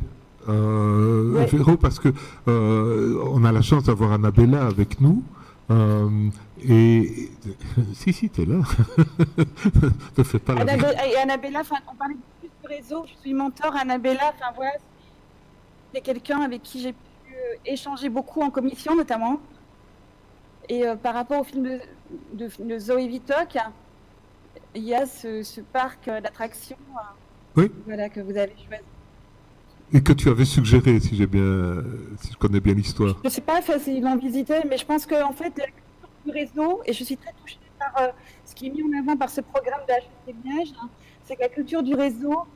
[SPEAKER 2] euh, Véro, parce que euh, on a la chance d'avoir Annabella avec nous. Et si, si, t'es là.
[SPEAKER 3] ne fais pas la Annabella, et Annabella, on parlait plus du réseau. Je suis mentor. Annabella, enfin voilà, c'est quelqu'un avec qui j'ai pu échanger beaucoup en commission, notamment. Et par rapport au film de, de, de Zoé Vitok, il y a ce, parc d'attractions
[SPEAKER 2] euh,
[SPEAKER 3] voilà, que vous avez choisi.
[SPEAKER 2] Et que tu avais suggéré, si j'ai bien, si je connais bien l'histoire.
[SPEAKER 3] Je ne sais pas s'ils l'ont visité, mais je pense qu'en en fait, la culture du réseau, et je suis très touchée par euh, ce qui est mis en avant par ce programme de HEC Liège, hein, c'est que la culture du réseau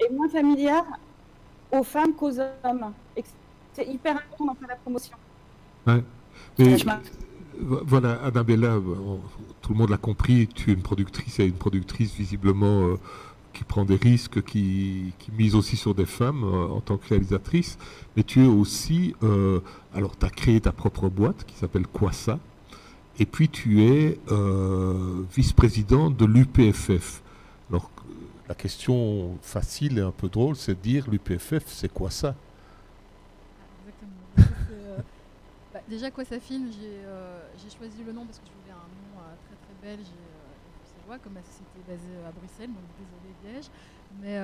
[SPEAKER 3] est moins familière aux femmes qu'aux hommes. Et c'est hyper important d'en faire la promotion.
[SPEAKER 2] Ouais. voilà, Annabella, tout le monde l'a compris, tu es une productrice et une productrice visiblement euh, qui prend des risques, qui, mise aussi sur des femmes euh, en tant que réalisatrice, mais tu es aussi, euh, alors tu as créé ta propre boîte qui s'appelle Quassa, et puis tu es vice-président de l'UPFF. Alors la question facile et un peu drôle, c'est de dire l'UPFF, c'est quoi ça
[SPEAKER 4] déjà, quoi ça filme, j'ai choisi le nom parce que je voulais un nom euh, très très belge euh, comme ma société basée euh, à Bruxelles, donc désolé Liège. Mais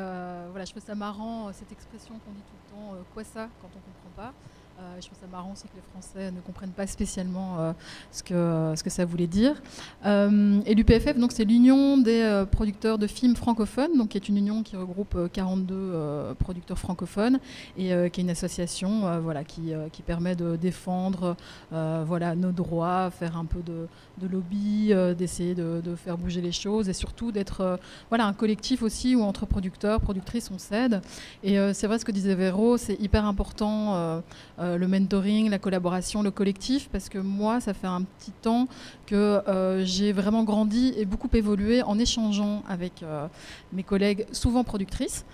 [SPEAKER 4] voilà, je trouve ça marrant, cette expression qu'on dit tout le temps, quoi ça, quand on ne comprend pas. Euh, je trouve ça marrant aussi que les Français ne comprennent pas spécialement euh, ce, que, ce que ça voulait dire. Euh, et l'UPFF, c'est l'Union des producteurs de films francophones, donc qui est une union qui regroupe 42 producteurs francophones et qui est une association voilà, qui, permet de défendre voilà, nos droits, faire un peu de, lobby, d'essayer de, faire bouger les choses et surtout d'être un collectif aussi où entre producteurs, productrices, on s'aide. Et c'est vrai ce que disait Véro, c'est hyper important euh, le mentoring, la collaboration, le collectif, parce que moi, ça fait un petit temps que euh, j'ai vraiment grandi et beaucoup évolué en échangeant avec euh, mes collègues, souvent productrices.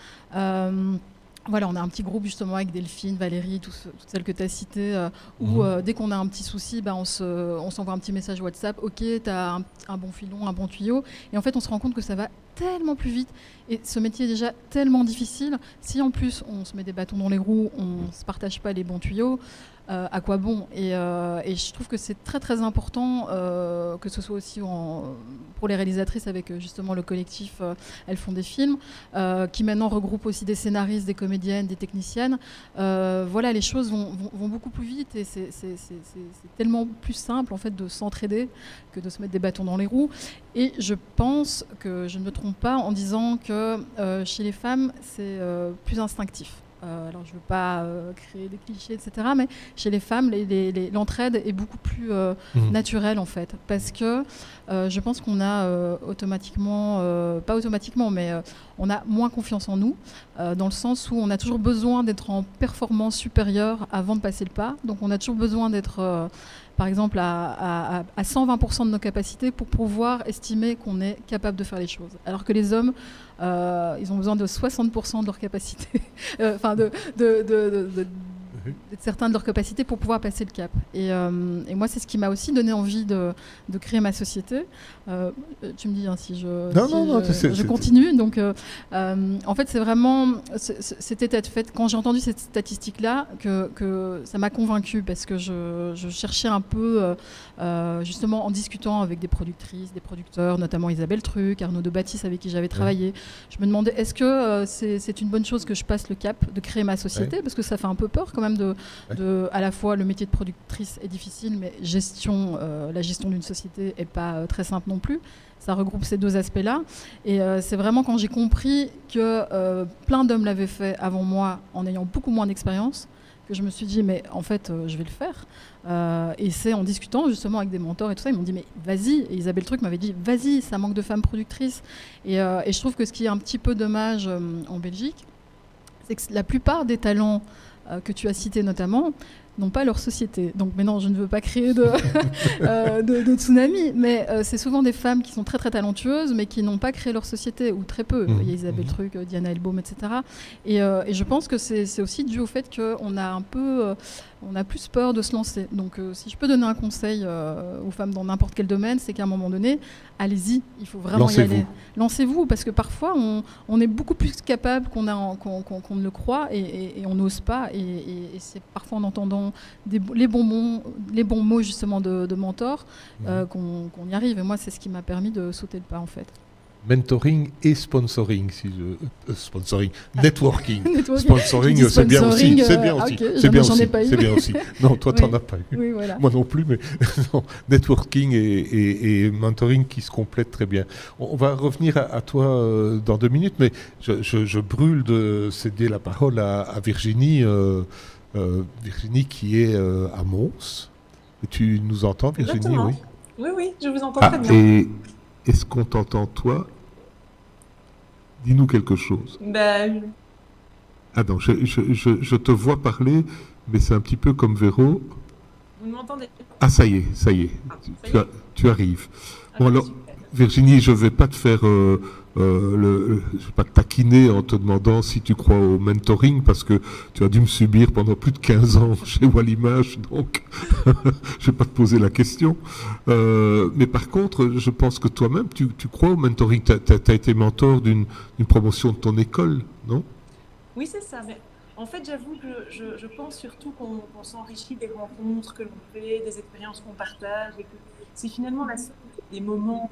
[SPEAKER 4] Voilà, on a un petit groupe justement avec Delphine, Valérie, toutes celles que tu as citées, où mhm. dès qu'on a un petit souci, bah, on s'envoie un petit message WhatsApp, ok, tu as un, un, bon filon, un bon tuyau, et en fait on se rend compte que ça va tellement plus vite, et ce métier est déjà tellement difficile, si en plus on se met des bâtons dans les roues, on ne se partage pas les bons tuyaux, euh, à quoi bon euh, et, je trouve que c'est très très important euh, que ce soit aussi pour les réalisatrices avec justement le collectif Elles font des films, qui maintenant regroupe aussi des scénaristes, des comédiennes, des techniciennes. voilà, les choses vont, beaucoup plus vite et c'est tellement plus simple en fait de s'entraider que de se mettre des bâtons dans les roues. Et je pense que je ne me trompe pas en disant que chez les femmes, c'est plus instinctif. Euh, alors je ne veux pas euh, créer des clichés, etc. Mais chez les femmes, l'entraide est beaucoup plus euh, mhm. naturelle en fait, parce que je pense qu'on a automatiquement, pas automatiquement, mais on a moins confiance en nous, dans le sens où on a toujours besoin d'être en performance supérieure avant de passer le pas. Donc on a toujours besoin d'être par exemple, à, 120% de nos capacités pour pouvoir estimer qu'on est capable de faire les choses. Alors que les hommes, ils ont besoin de 60% de leur capacité, euh, d'être certains de leur capacité pour pouvoir passer le cap. Et, euh, et moi, c'est ce qui m'a aussi donné envie de, de créer ma société. Euh, tu me dis hein, si je, non, non, non, je, je continue. Donc, euh, en fait, c'est vraiment, c'était fait quand j'ai entendu cette statistique-là que, que, ça m'a convaincu parce que je, je, cherchais un peu, justement, en discutant avec des productrices, des producteurs, notamment Isabelle Truc, Arnaud de Baptiste avec qui j'avais travaillé. Je me demandais est-ce que c'est une bonne chose que je passe le cap de créer ma société? Parce que ça fait un peu peur quand même de, à la fois le métier de productrice est difficile, mais gestion, euh, la gestion d'une société est pas euh, très simple non plus. Ça regroupe ces deux aspects-là. Et euh, c'est vraiment quand j'ai compris que plein d'hommes l'avaient fait avant moi en ayant beaucoup moins d'expérience que je me suis dit, mais en fait, je vais le faire. et c'est en discutant justement avec des mentors et tout ça, ils m'ont dit, mais vas-y. Et Isabelle Truc m'avait dit, vas-y, ça manque de femmes productrices. Et, et, je trouve que ce qui est un petit peu dommage en Belgique, c'est que la plupart des talents que tu as cités notamment, n'ont pas leur société. Donc maintenant, je ne veux pas créer de, euh, de, tsunami, mais euh, c'est souvent des femmes qui sont très très talentueuses, mais qui n'ont pas créé leur société, ou très peu. Mmh. Il y a Isabelle mmh. Truc, Diana Elbaum, etc. Et, et je pense que c'est aussi dû au fait qu'on a un peu on a plus peur de se lancer. Donc, euh, si je peux donner un conseil euh, aux femmes dans n'importe quel domaine, c'est qu'à un moment donné, allez-y, il faut vraiment y aller. Lancez-vous, parce que parfois, on, est beaucoup plus capable qu'on ne le croit et, on n'ose pas. Et, c'est parfois en entendant les, bons mots, les bons mots justement de, mentors euh, mmh. qu'on y arrive. Et moi, c'est ce qui m'a permis de sauter le pas, en fait
[SPEAKER 2] mentoring et sponsoring, si je, euh, sponsoring, networking. sponsoring, c'est bien aussi, c'est bien aussi, c'est bien aussi, c'est bien aussi. Non, toi, tu n'en as pas eu. Moi non plus, mais networking et, mentoring qui se complètent très bien. On, va revenir à, toi euh, dans deux minutes, mais je, brûle de céder la parole à, Virginie, euh, Virginie qui est à Mons. Et tu nous entends, Virginie,
[SPEAKER 5] oui Oui, oui, je vous entends ah, très bien.
[SPEAKER 2] Et est-ce qu'on t'entend, toi Dis-nous quelque chose.
[SPEAKER 5] Ben...
[SPEAKER 2] Ah non, je, te vois parler, mais c'est un petit peu comme Véro.
[SPEAKER 5] Vous m'entendez?
[SPEAKER 2] Ah, ça y est, ça y est. tu, arrives. Ah, bon, alors, Virginie, je ne vais pas te faire euh, euh, le, je vais pas te taquiner en te demandant si tu crois au mentoring parce que tu as dû me subir pendant plus de 15 ans chez Wallimage, donc je vais pas te poser la question. Euh, mais par contre, je pense que toi-même, tu, crois au mentoring. Tu as, été mentor d'une promotion de ton école, non?
[SPEAKER 5] Oui, c'est ça. Mais en fait, j'avoue que je, pense surtout qu'on s'enrichit des rencontres que l'on fait, des expériences qu'on partage, et que c'est finalement la, des moments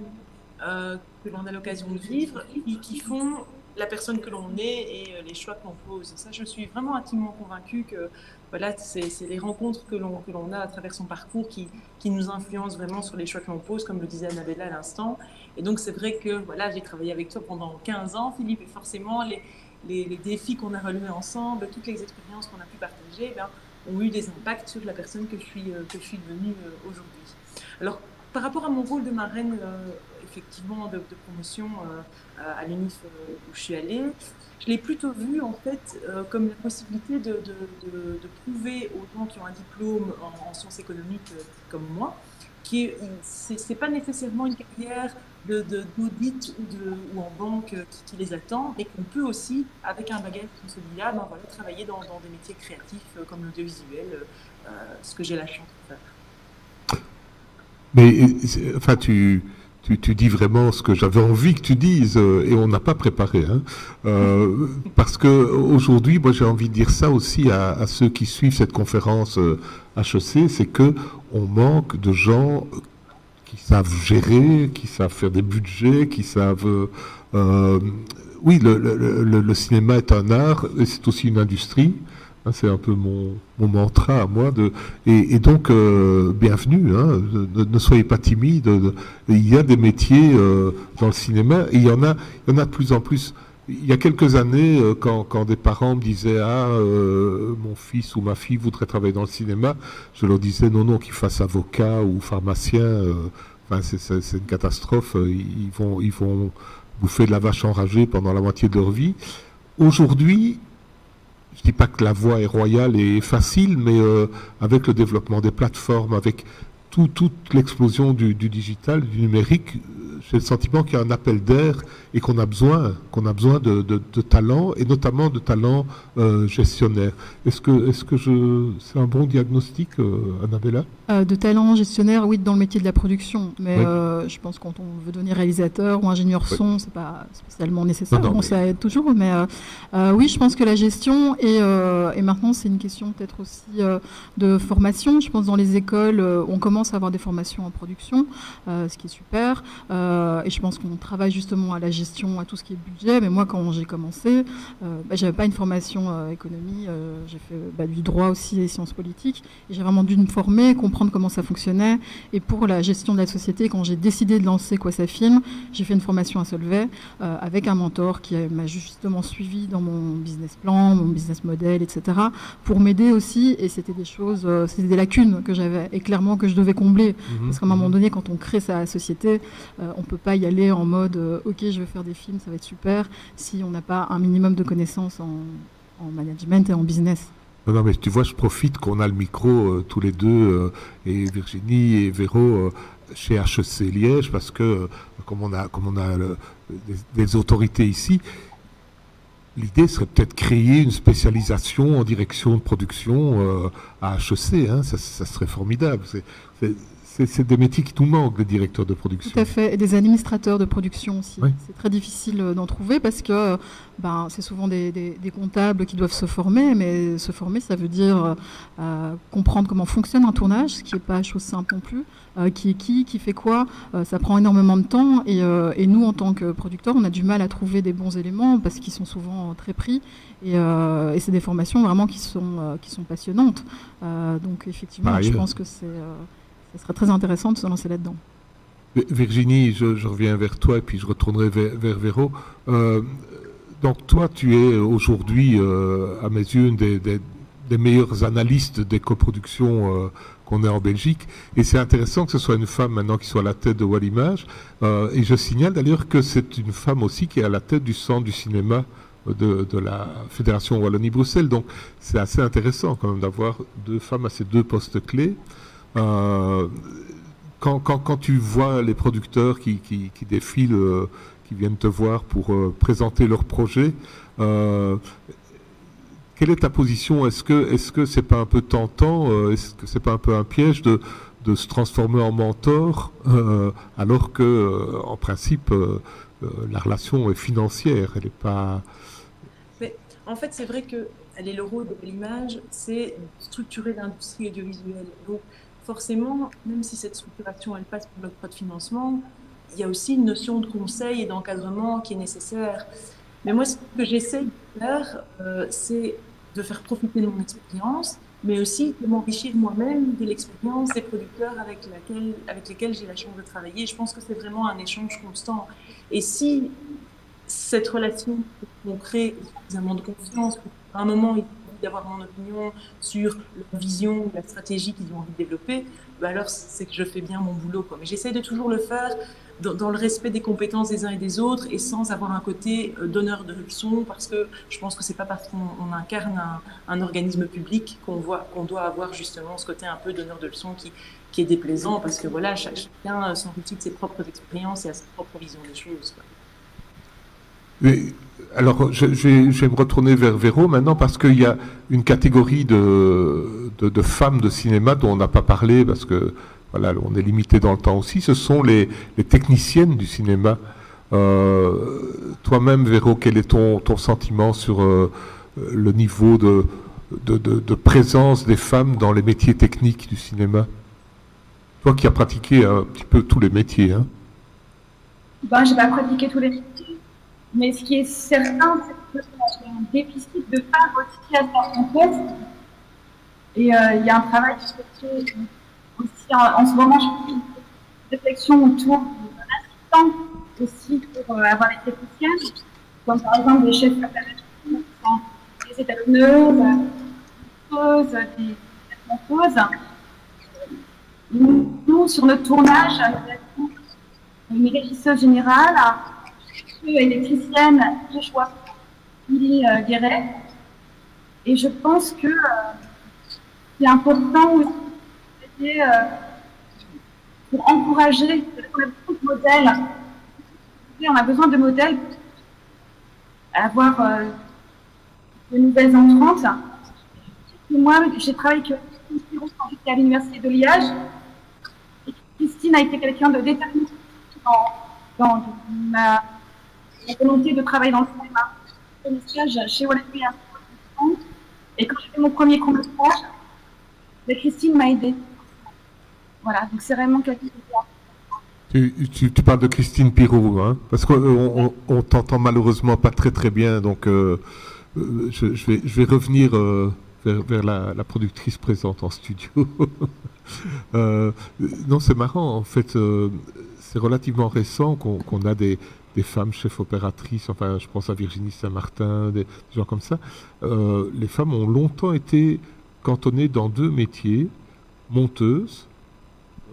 [SPEAKER 5] euh, que l'on a l'occasion de vivre et qui font la personne que l'on est et euh, les choix que l'on pose. Ça, je suis vraiment intimement convaincue que voilà, c'est les rencontres que l'on a à travers son parcours qui, qui nous influencent vraiment sur les choix que l'on pose, comme le disait Annabella à l'instant. Et donc, c'est vrai que voilà, j'ai travaillé avec toi pendant 15 ans, Philippe, et forcément, les, les, défis qu'on a relevés ensemble, toutes les expériences qu'on a pu partager, eh ont eu des impacts sur la personne que je suis, euh, que je suis devenue aujourd'hui. Alors, par rapport à mon rôle de marraine effectivement de, promotion euh, à l'UNIF euh, où je suis allée, je l'ai plutôt vu en fait euh, comme la possibilité de, prouver aux gens qui ont un diplôme en, sciences économiques comme moi, qui c'est pas nécessairement une carrière d'audit ou, ou, en banque qui, les attend, mais qu'on peut aussi, avec un bagage comme celui-là, ben travailler dans, des métiers créatifs comme l'audiovisuel, ce que j'ai la chance de faire.
[SPEAKER 2] Mais enfin, tu, tu, dis vraiment ce que j'avais envie que tu dises euh, et on n'a pas préparé. Hein. Euh, parce que aujourd'hui, moi j'ai envie de dire ça aussi à, ceux qui suivent cette conférence HEC, euh, c'est que on manque de gens qui savent gérer, qui savent faire des budgets, qui savent. oui, le, cinéma est un art c'est aussi une industrie. Hein, c'est un peu mon, mantra à moi. De, et, donc, euh, bienvenue, hein, ne, soyez pas timide. il y a des métiers euh, dans le cinéma, et il y, en a, il y en a de plus en plus. Il y a quelques années, euh, quand, quand, des parents me disaient Ah, mon fils ou ma fille voudrait travailler dans le cinéma, je leur disais non, non, qu'ils fassent avocat ou pharmacien. Enfin, c'est une catastrophe. Ils vont, ils vont bouffer de la vache enragée pendant la moitié de leur vie. Aujourd'hui, je dis pas que la voie est royale et facile, mais euh, avec le développement des plateformes, avec toute l'explosion du, digital, du numérique, j'ai le sentiment qu'il y a un appel d'air et qu'on a besoin, qu'on a besoin de, de, talents et notamment de talents euh, gestionnaires. Est-ce que, est-ce que je, c'est un bon diagnostic, euh, Annabella?
[SPEAKER 4] Euh, De talents gestionnaires, oui, dans le métier de la production. Mais je pense que quand on veut devenir réalisateur ou ingénieur son, c'est pas spécialement nécessaire. bon, ça aide toujours, mais oui, je pense que la gestion et, et maintenant c'est une question peut-être aussi de formation. Je pense dans les écoles, on commence à avoir des formations en production, ce qui est super. Euh, et je pense qu'on travaille justement à la gestion, à tout ce qui est budget. Mais moi, quand j'ai commencé, euh, bah, j'avais pas une formation euh, économie. j'ai fait bah, du droit aussi et sciences politiques. Et j'ai vraiment dû me former, comprendre comment ça fonctionnait. Et pour la gestion de la société, quand j'ai décidé de lancer Quoi ça filme, j'ai fait une formation à Solvay avec un mentor qui m'a justement suivi dans mon business plan, mon business model, etc. pour m'aider aussi. Et c'était des choses, c'était des lacunes que j'avais et clairement que je devais combler. Mmh Parce qu'à un moment mmh donné, quand on crée sa société, on peut pas y aller en mode euh, ok je vais faire des films ça va être super si on n'a pas un minimum de connaissances en, management et en business.
[SPEAKER 2] Non, mais tu vois, je profite qu'on a le micro euh, tous les deux, euh, et Virginie et Véro, chez HEC Liège, parce que comme on a, comme on a des, autorités ici, l'idée serait peut-être créer une spécialisation en direction de production à HEC. Hein, ça, ça, serait formidable. C'est c'est des métiers qui nous manquent, les directeurs de production.
[SPEAKER 4] Tout à fait, et des administrateurs de production aussi. C'est très difficile euh, d'en trouver parce que euh, ben, c'est souvent des, comptables qui doivent se former, mais se former, ça veut dire euh, comprendre comment fonctionne un tournage, ce qui n'est pas chose simple non plus. qui est qui, qui fait quoi, ça prend énormément de temps et, et, nous, en tant que producteurs, on a du mal à trouver des bons éléments parce qu'ils sont souvent très pris et, et c'est des formations vraiment qui sont, qui sont passionnantes. donc effectivement, je pense que c'est ce serait très intéressant de se lancer là-dedans.
[SPEAKER 2] Virginie, je, reviens vers toi et puis je retournerai vers, Véro. Euh, donc toi, tu es aujourd'hui, euh, à mes yeux, une des, meilleurs analystes des coproductions euh, qu'on ait en Belgique. Et c'est intéressant que ce soit une femme maintenant qui soit à la tête de Wallimage. et je signale d'ailleurs que c'est une femme aussi qui est à la tête du centre du cinéma de, de la Fédération Wallonie-Bruxelles. Donc c'est assez intéressant quand même d'avoir deux femmes à ces deux postes clés. Euh, quand, tu vois les producteurs qui, défilent, euh, qui viennent te voir pour euh, présenter leur projet, euh, quelle est ta position? Est-ce que est-ce que c'est pas un peu tentant Est-ce que c'est pas un peu un piège de, se transformer en mentor alors que en principe la relation est financière, elle n'est pas.
[SPEAKER 5] En fait, c'est vrai que le rôle de l'image, c'est structurer l'industrie audiovisuelle. Donc, forcément, même si cette structuration, elle passe par l'octroi de financement, il y a aussi une notion de conseil et d'encadrement qui est nécessaire. Mais moi, ce que j'essaie de faire, euh, c'est de faire profiter de mon expérience, mais aussi de m'enrichir moi-même de l'expérience des producteurs avec, laquelle, lesquels j'ai la chance de travailler. Je pense que c'est vraiment un échange constant. Et si cette relation qu'on crée suffisamment de confiance, à un moment, d'avoir mon opinion sur leur vision, la stratégie qu'ils ont envie de développer, bah alors c'est que je fais bien mon boulot. Mais j'essaie de toujours le faire dans, le respect des compétences des uns et des autres et sans avoir un côté euh, donneur de leçons parce que je pense que c'est pas parce qu'on incarne un, organisme public qu'on voit qu'on doit avoir justement ce côté un peu donneur de leçons qui, est déplaisant parce que voilà chacun s'enrichit de ses propres expériences et a sa propre vision des choses.
[SPEAKER 2] Alors, je, vais, me retourner vers Véro maintenant parce qu'il y a une catégorie de, de, femmes de cinéma dont on n'a pas parlé parce que voilà, on est limité dans le temps aussi. Ce sont les, techniciennes du cinéma. Euh, toi-même, Véro, quel est ton, ton sentiment sur euh, le niveau de, de, présence des femmes dans les métiers techniques du cinéma? Toi qui as pratiqué un petit peu tous les métiers. Hein
[SPEAKER 3] ben, je vais pratiquer tous les métiers mais ce qui est certain, c'est qu'il y a un déficit de femmes aussi à certains postes. Et euh, il y a un travail qui fait aussi en, ce moment, je fais une réflexion autour de l'assistant aussi pour euh, avoir les techniciennes, comme par exemple des chefs opératifs, des étalonneuses, des monteuses. Nous, sur notre tournage, nous avons une régisseuse générale, électricienne de choix, Lily euh, Guéret. Et je pense que euh, c'est important aussi euh, pour encourager, on a beaucoup de modèles. On a besoin de modèles pour avoir de nouvelles entrantes. moi, j'ai travaillé avec Christine à l'université de Liège. Et Christine a été quelqu'un de déterminé dans, dans ma la volonté de travailler dans le cinéma. J'ai fait stage chez Wallaby et quand j'ai fait mon premier court métrage, ben, Christine m'a aidé. Voilà, donc c'est vraiment quelque chose
[SPEAKER 2] tu, tu, tu, parles de Christine Pirou, hein parce qu'on on, t'entend malheureusement pas très très bien, donc euh, euh, je, vais, revenir euh, vers, la, productrice présente en studio. non, c'est marrant, en fait, c'est relativement récent qu'on a des, des femmes chefs opératrices, enfin je pense à Virginie Saint-Martin, des, gens comme ça, euh, les femmes ont longtemps été cantonnées dans deux métiers, monteuses,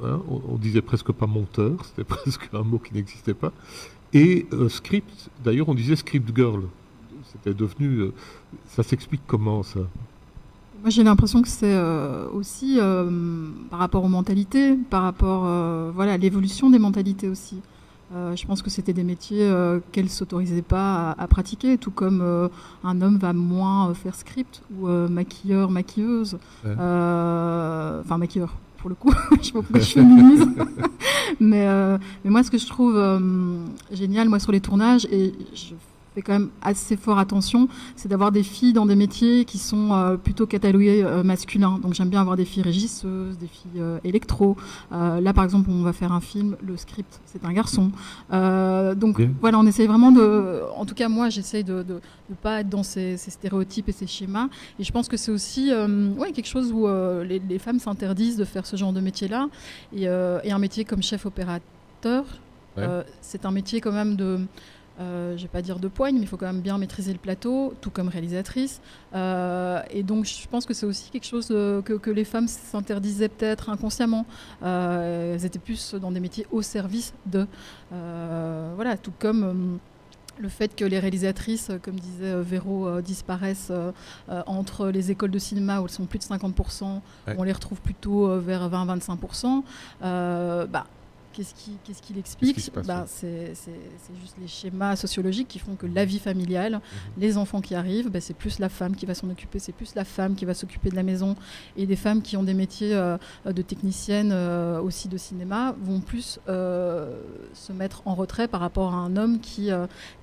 [SPEAKER 2] hein, on, disait presque pas monteur, c'était presque un mot qui n'existait pas, et euh, script, d'ailleurs on disait script girl, c'était devenu, euh, ça s'explique comment ça?
[SPEAKER 4] Moi, j'ai l'impression que c'est aussi par rapport aux mentalités, par rapport voilà, à l'évolution des mentalités aussi. Euh, je pense que c'était des métiers euh, qu'elle s'autorisait pas à, pratiquer, tout comme euh, un homme va moins faire script ou maquilleur, maquilleuse, enfin maquilleur pour le coup, je sais pas pourquoi je féminise, mais, mais moi ce que je trouve génial moi sur les tournages et je fais quand même assez fort attention, c'est d'avoir des filles dans des métiers qui sont euh, plutôt catalogués euh, masculins. Donc j'aime bien avoir des filles régisseuses, des filles euh, électro. là par exemple, on va faire un film, le script, c'est un garçon. donc voilà, on essaye vraiment de, en tout cas moi, j'essaye de, ne pas être dans ces, stéréotypes et ces schémas. Et je pense que c'est aussi ouais, quelque chose où les, femmes s'interdisent de faire ce genre de métier-là. Et, et, un métier comme chef opérateur, c'est un métier quand même de euh, je vais pas dire de poigne, mais il faut quand même bien maîtriser le plateau, tout comme réalisatrice. Euh, et donc, je pense que c'est aussi quelque chose euh, que, que, les femmes s'interdisaient peut-être inconsciemment. elles étaient plus dans des métiers au service de. voilà, tout comme le fait que les réalisatrices, euh, comme disait euh, Véro, euh, disparaissent entre les écoles de cinéma où elles sont plus de 50%, on les retrouve plutôt vers 20-25%. bah, Qu'est-ce qui, qu'est-ce qui l'explique bah, c'est, juste les schémas sociologiques qui font que la vie familiale, mhm. les enfants qui arrivent, bah, c'est plus la femme qui va s'en occuper, c'est plus la femme qui va s'occuper de la maison. Et des femmes qui ont des métiers euh, de technicienne, euh, aussi de cinéma, vont plus euh, se mettre en retrait par rapport à un homme qui,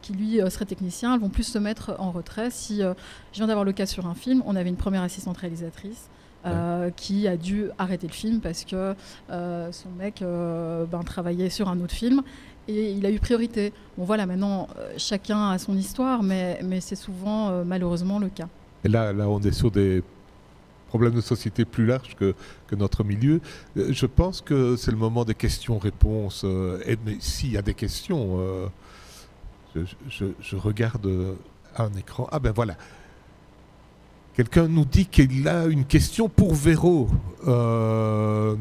[SPEAKER 4] qui lui, serait technicien. Elles vont plus se mettre en retrait. Si je viens d'avoir le cas sur un film, on avait une première assistante réalisatrice euh, qui a dû arrêter le film parce que euh, son mec euh, ben, travaillait sur un autre film et il a eu priorité. Bon voilà, maintenant chacun a son histoire, mais, mais c'est souvent malheureusement le cas.
[SPEAKER 2] Et là, là, on est sur des problèmes de société plus larges que, que notre milieu. Je pense que c'est le moment des questions-réponses. et mais s'il y a des questions, je, regarde un écran. Ah ben voilà. Quelqu'un nous dit qu'il a une question pour Véro. Euh,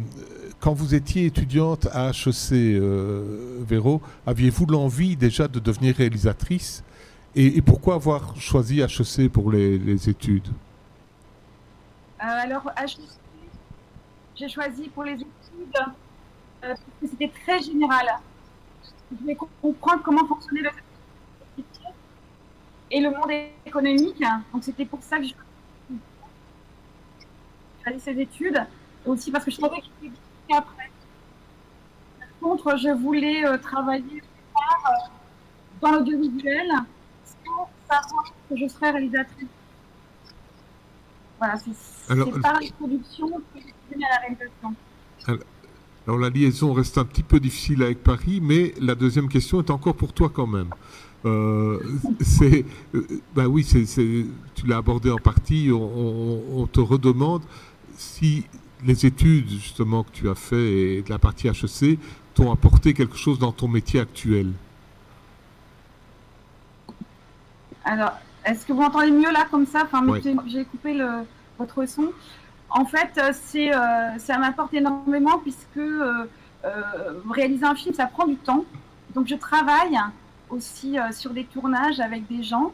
[SPEAKER 2] quand vous étiez étudiante à HEC, euh, Véro, aviez-vous l'envie déjà de devenir réalisatrice et, pourquoi avoir choisi HEC pour les, études?
[SPEAKER 3] Euh, Alors, HEC, j'ai choisi pour les études parce que c'était très général. Je voulais comprendre comment fonctionnait le et le monde économique. Donc, c'était pour ça que je ces études, aussi parce que je savais que j'étais après. Par contre, je voulais euh, travailler euh, dans l'audiovisuel sans savoir que je serais réalisatrice. Voilà, c'est par la production que j'ai à la réalisation.
[SPEAKER 2] Alors, la liaison reste un petit peu difficile avec Paris, mais la deuxième question est encore pour toi quand même. Euh, c'est, bah oui, c'est, tu l'as abordé en partie. On, on, te redemande si les études justement que tu as fait et de la partie HEC t'ont apporté quelque chose dans ton métier actuel?
[SPEAKER 3] Alors, est-ce que vous entendez mieux là comme ça? Enfin, j'ai coupé le, votre son. En fait, euh, c'est, euh, ça m'apporte énormément puisque euh, réaliser un film, ça prend du temps. Donc, je travaille aussi sur des tournages avec des gens.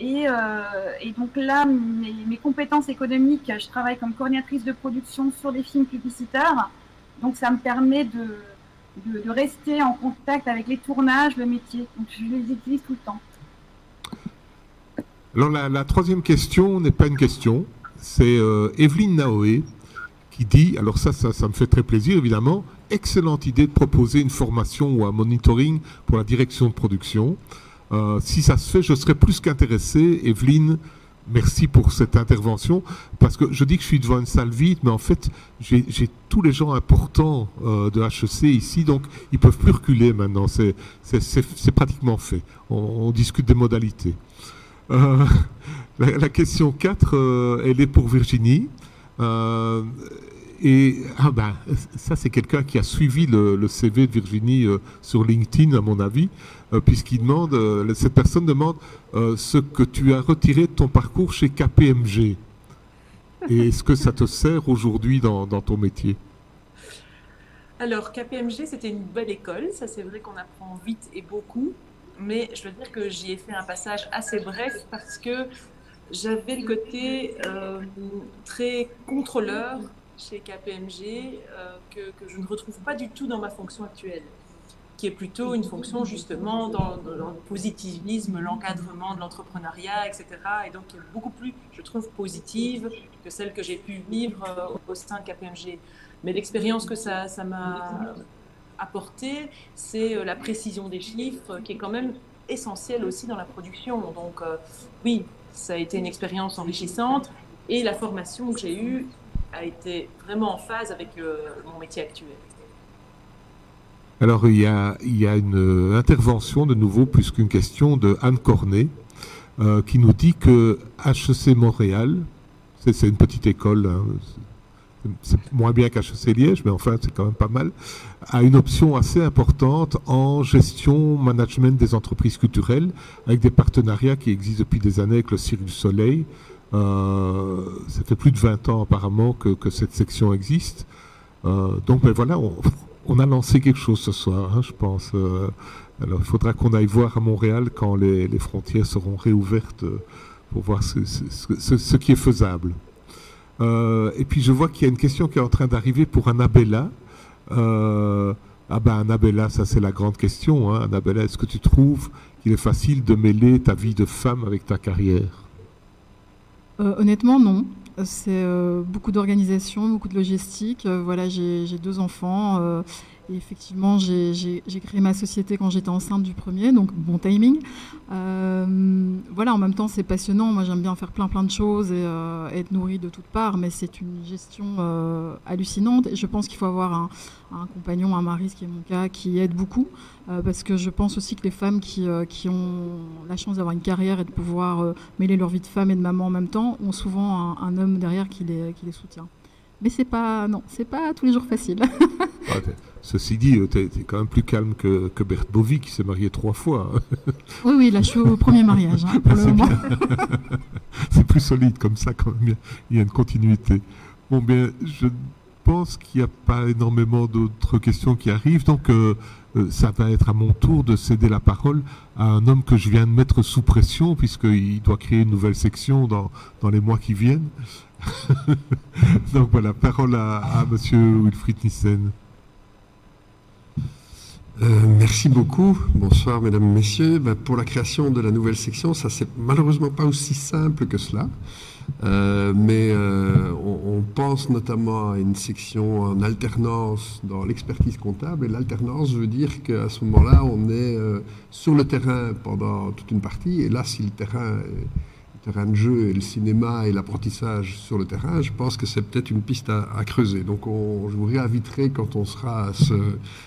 [SPEAKER 3] Euh, et, donc là, mes, compétences économiques, je travaille comme coordinatrice de production sur des films publicitaires. Donc ça me permet de, rester en contact avec les tournages, le métier. Donc je les utilise tout le temps.
[SPEAKER 2] Alors la, troisième question n'est pas une question, c'est euh, Evelyne Naoé qui dit, alors ça, ça, ça me fait très plaisir évidemment, excellente idée de proposer une formation ou un monitoring pour la direction de production. Euh, si ça se fait, je serais plus qu'intéressé. Evelyne, merci pour cette intervention, parce que je dis que je suis devant une salle vide, mais en fait, j'ai tous les gens importants euh, de HEC ici, donc ils peuvent plus reculer maintenant. C'est pratiquement fait. On, discute des modalités. Euh, la, question 4, elle est pour Virginie. Et ah ben, ça, c'est quelqu'un qui a suivi le, CV de Virginie sur LinkedIn, à mon avis. Euh, puisqu'il demande, euh, cette personne demande euh, ce que tu as retiré de ton parcours chez KPMG. Et est-ce que ça te sert aujourd'hui dans, ton métier?
[SPEAKER 5] Alors, KPMG, c'était une belle école. Ça, c'est vrai qu'on apprend vite et beaucoup. Mais je veux dire que j'y ai fait un passage assez bref parce que j'avais le côté très contrôleur chez KPMG que, que, je ne retrouve pas du tout dans ma fonction actuelle qui est plutôt une fonction justement dans, le positivisme, l'encadrement de l'entrepreneuriat, etc. Et donc qui est beaucoup plus, je trouve, positive que celle que j'ai pu vivre euh, au sein de KPMG. Mais l'expérience que ça m'a apporté, c'est euh, la précision des chiffres qui est quand même essentielle aussi dans la production. Donc euh, oui, ça a été une expérience enrichissante et la formation que j'ai eue a été vraiment en phase avec mon métier actuel.
[SPEAKER 2] Alors il y a, une euh, intervention de nouveau, plus qu'une question, de Anne Cornet, euh, qui nous dit que HEC Montréal, c'est une petite école, hein, c'est moins bien qu'HEC Liège, mais enfin c'est quand même pas mal, a une option assez importante en gestion, management des entreprises culturelles, avec des partenariats qui existent depuis des années avec le Cirque du Soleil. Euh, ça fait plus de 20 ans apparemment que, cette section existe. donc ben voilà, on, a lancé quelque chose ce soir, hein, je pense. alors, il faudra qu'on aille voir à Montréal quand les, frontières seront réouvertes pour voir ce, qui est faisable. et puis, je vois qu'il y a une question qui est en train d'arriver pour Annabella. ah ben, Annabella, ça c'est la grande question. Hein. Annabella, est-ce que tu trouves qu'il est facile de mêler ta vie de femme avec ta carrière?
[SPEAKER 4] Honnêtement, non. C'est euh, beaucoup d'organisation, beaucoup de logistique. Euh, voilà, j'ai deux enfants. Euh, et effectivement, j'ai créé ma société quand j'étais enceinte du premier, donc bon timing. Euh, voilà, en même temps, c'est passionnant. Moi, j'aime bien faire plein plein de choses et euh, être nourrie de toutes parts, mais c'est une gestion euh, hallucinante. Et je pense qu'il faut avoir un, un, compagnon, un mari, ce qui est mon cas, qui aide beaucoup, parce que je pense aussi que les femmes qui, qui ont la chance d'avoir une carrière et de pouvoir mêler leur vie de femme et de maman en même temps ont souvent un, un homme derrière qui les, qui les soutient. Mais c'est pas, non, c'est pas tous les jours facile.
[SPEAKER 2] Ah, ceci dit, tu es, quand même plus calme que, que Bert Bovy qui s'est marié trois fois.
[SPEAKER 4] Hein. oui, oui, là je suis au premier mariage hein, pour moment.
[SPEAKER 2] c'est plus solide comme ça quand même, il y a une continuité. Bon, bien, je pense qu'il n'y a pas énormément d'autres questions qui arrivent, donc euh, euh, ça va être à mon tour de céder la parole à un homme que je viens de mettre sous pression, puisqu'il doit créer une nouvelle section dans, dans les mois qui viennent. Donc voilà, parole à, à Monsieur Wilfried Nissen.
[SPEAKER 6] Euh, merci beaucoup. Bonsoir, mesdames, messieurs. Ben, pour la création de la nouvelle section, ça c'est malheureusement pas aussi simple que cela. Euh, mais euh, on, on, pense notamment à une section en alternance dans l'expertise comptable. Et l'alternance veut dire qu'à ce moment-là, on est sur le terrain pendant toute une partie. Et là, si le terrain est terrain de jeu et le cinéma et l'apprentissage sur le terrain, je pense que c'est peut-être une piste à, creuser. Donc on, je vous réinviterai quand on sera à ce,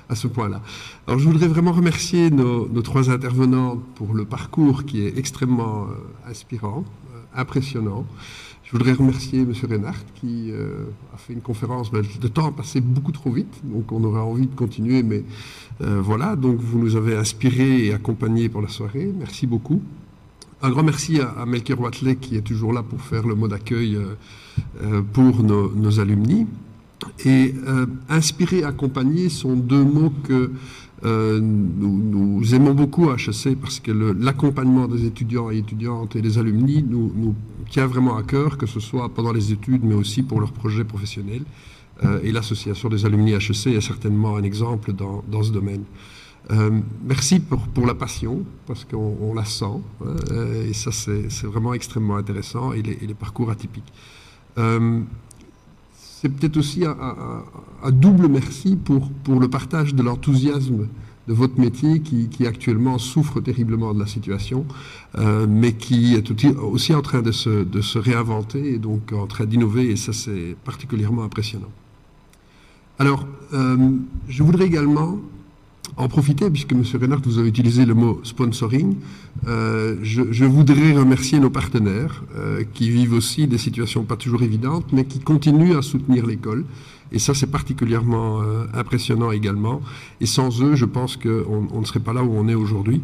[SPEAKER 6] à ce point-là. Alors je voudrais vraiment remercier nos, trois intervenants pour le parcours qui est extrêmement euh, inspirant, euh, impressionnant. Je voudrais remercier M. Reinhardt qui euh, a fait une conférence. Ben, le temps a passé beaucoup trop vite, donc on aurait envie de continuer, mais voilà. Donc vous nous avez inspirés et accompagnés pour la soirée. Merci beaucoup. Un grand merci à, Melchior Watley qui est toujours là pour faire le mot d'accueil euh, euh, pour nos, nos, alumni. Et euh, inspirer, accompagner sont deux mots que nous, aimons beaucoup à HEC parce que l'accompagnement des étudiants et étudiantes et des alumni nous, nous, tient vraiment à cœur, que ce soit pendant les études mais aussi pour leurs projets professionnels. et l'association des alumni HEC est certainement un exemple dans, dans ce domaine. Euh, merci pour, la passion, parce qu'on la sent, euh, et ça c'est vraiment extrêmement intéressant, et les, parcours atypiques. Euh, c'est peut-être aussi un, double merci pour, le partage de l'enthousiasme de votre métier qui, actuellement souffre terriblement de la situation, euh, mais qui est aussi en train de se, de se réinventer et donc en train d'innover, et ça c'est particulièrement impressionnant. Alors, je voudrais également en profiter, puisque M. Renard, vous avez utilisé le mot sponsoring, euh, je, je, voudrais remercier nos partenaires euh, qui vivent aussi des situations pas toujours évidentes, mais qui continuent à soutenir l'école. Et ça, c'est particulièrement euh, impressionnant également. Et sans eux, je pense qu'on on ne serait pas là où on est aujourd'hui.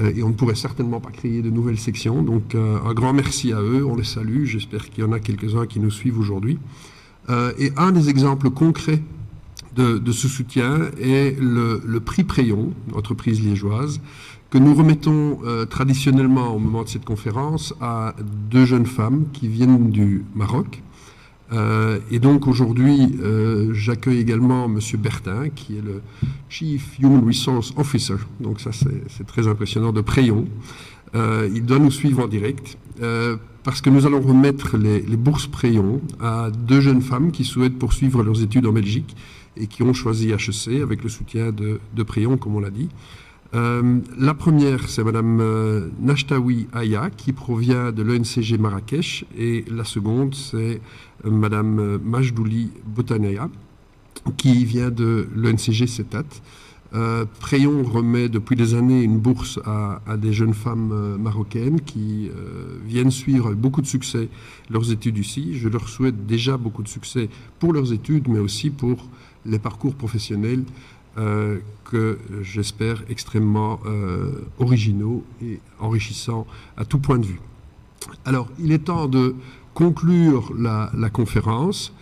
[SPEAKER 6] Euh, et on ne pourrait certainement pas créer de nouvelles sections. Donc, euh, un grand merci à eux. On les salue. J'espère qu'il y en a quelques-uns qui nous suivent aujourd'hui. et un des exemples concrets de, ce soutien est le, prix Préon, entreprise liégeoise, que nous remettons euh, traditionnellement au moment de cette conférence à deux jeunes femmes qui viennent du Maroc. Euh, et donc aujourd'hui, euh, j'accueille également M. Bertin, qui est le Chief Human Resource Officer. Donc ça, c'est très impressionnant, de Préon. il doit nous suivre en direct parce que nous allons remettre les, les bourses Préon à deux jeunes femmes qui souhaitent poursuivre leurs études en Belgique et qui ont choisi HEC avec le soutien de, de Préon, comme on l'a dit. Euh, la première, c'est Madame euh, Aya, qui provient de l'ENCG Marrakech, et la seconde, c'est euh, Madame euh, Majdouli Botanaya, qui vient de l'ENCG CETAT. Euh, Préon remet depuis des années une bourse à, à des jeunes femmes marocaines qui viennent suivre avec beaucoup de succès leurs études ici. Je leur souhaite déjà beaucoup de succès pour leurs études, mais aussi pour les parcours professionnels euh, que j'espère extrêmement euh, originaux et enrichissants à tout point de vue. Alors, il est temps de conclure la, conférence.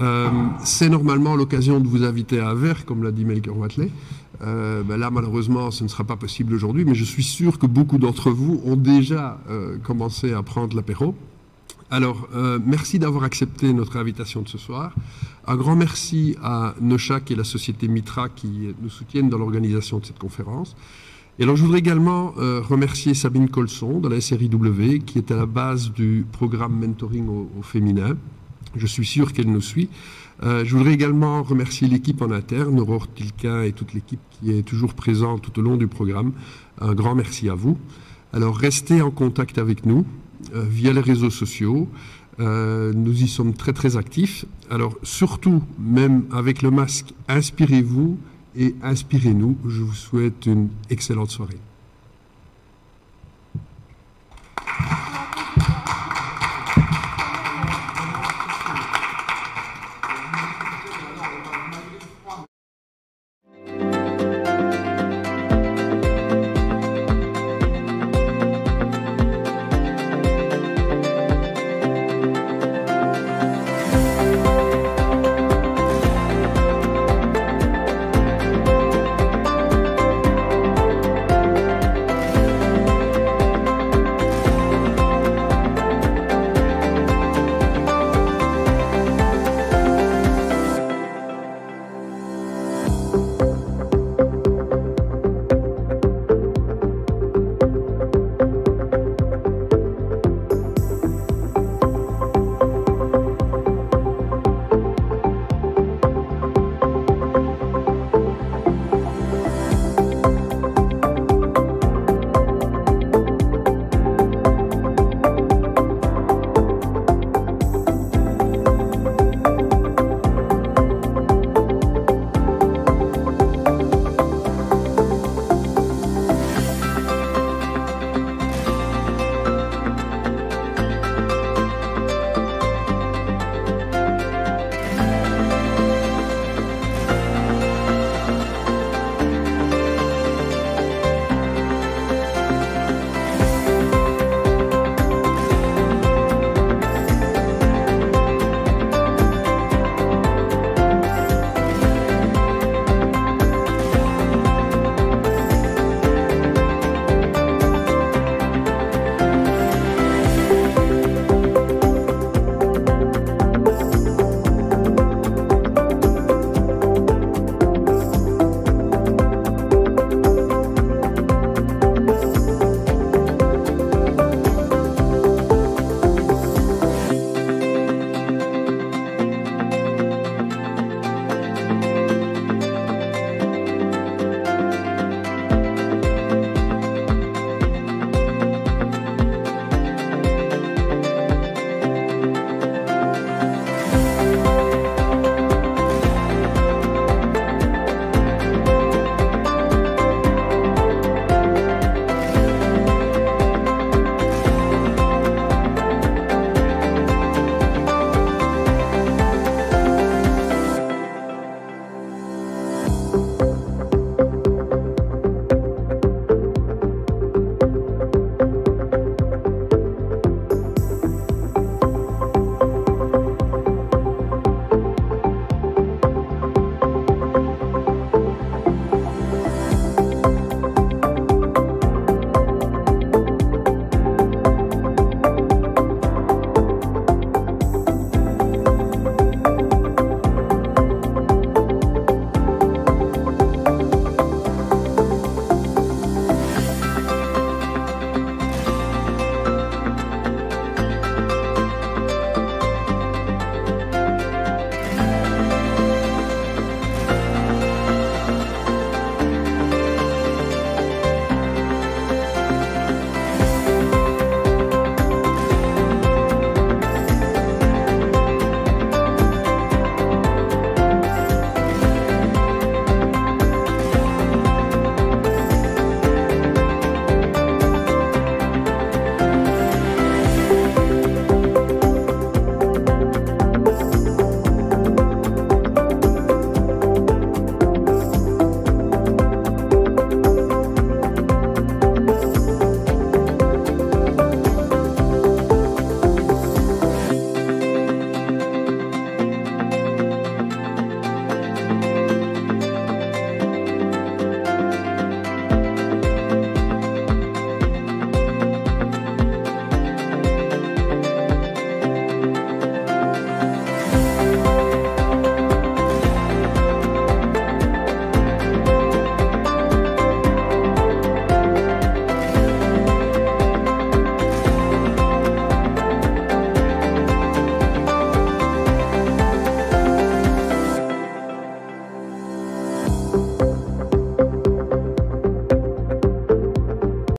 [SPEAKER 6] Euh, c'est normalement l'occasion de vous inviter à un verre, comme l'a dit Melker Watley. Ben là, malheureusement, ce ne sera pas possible aujourd'hui, mais je suis sûr que beaucoup d'entre vous ont déjà commencé à prendre l'apéro. Alors, euh, merci d'avoir accepté notre invitation de ce soir. Un grand merci à Nochac et la société Mitra qui nous soutiennent dans l'organisation de cette conférence. Et alors, je voudrais également euh, remercier Sabine Colson de la SRIW qui est à la base du programme Mentoring au, au féminin. Je suis sûr qu'elle nous suit. Euh, je voudrais également remercier l'équipe en interne, Aurore Tilquin et toute l'équipe qui est toujours présente tout au long du programme. Un grand merci à vous. Alors, restez en contact avec nous via les réseaux sociaux. Euh, nous y sommes très très actifs. Alors surtout, même avec le masque, inspirez-vous et inspirez-nous. Je vous souhaite une excellente soirée.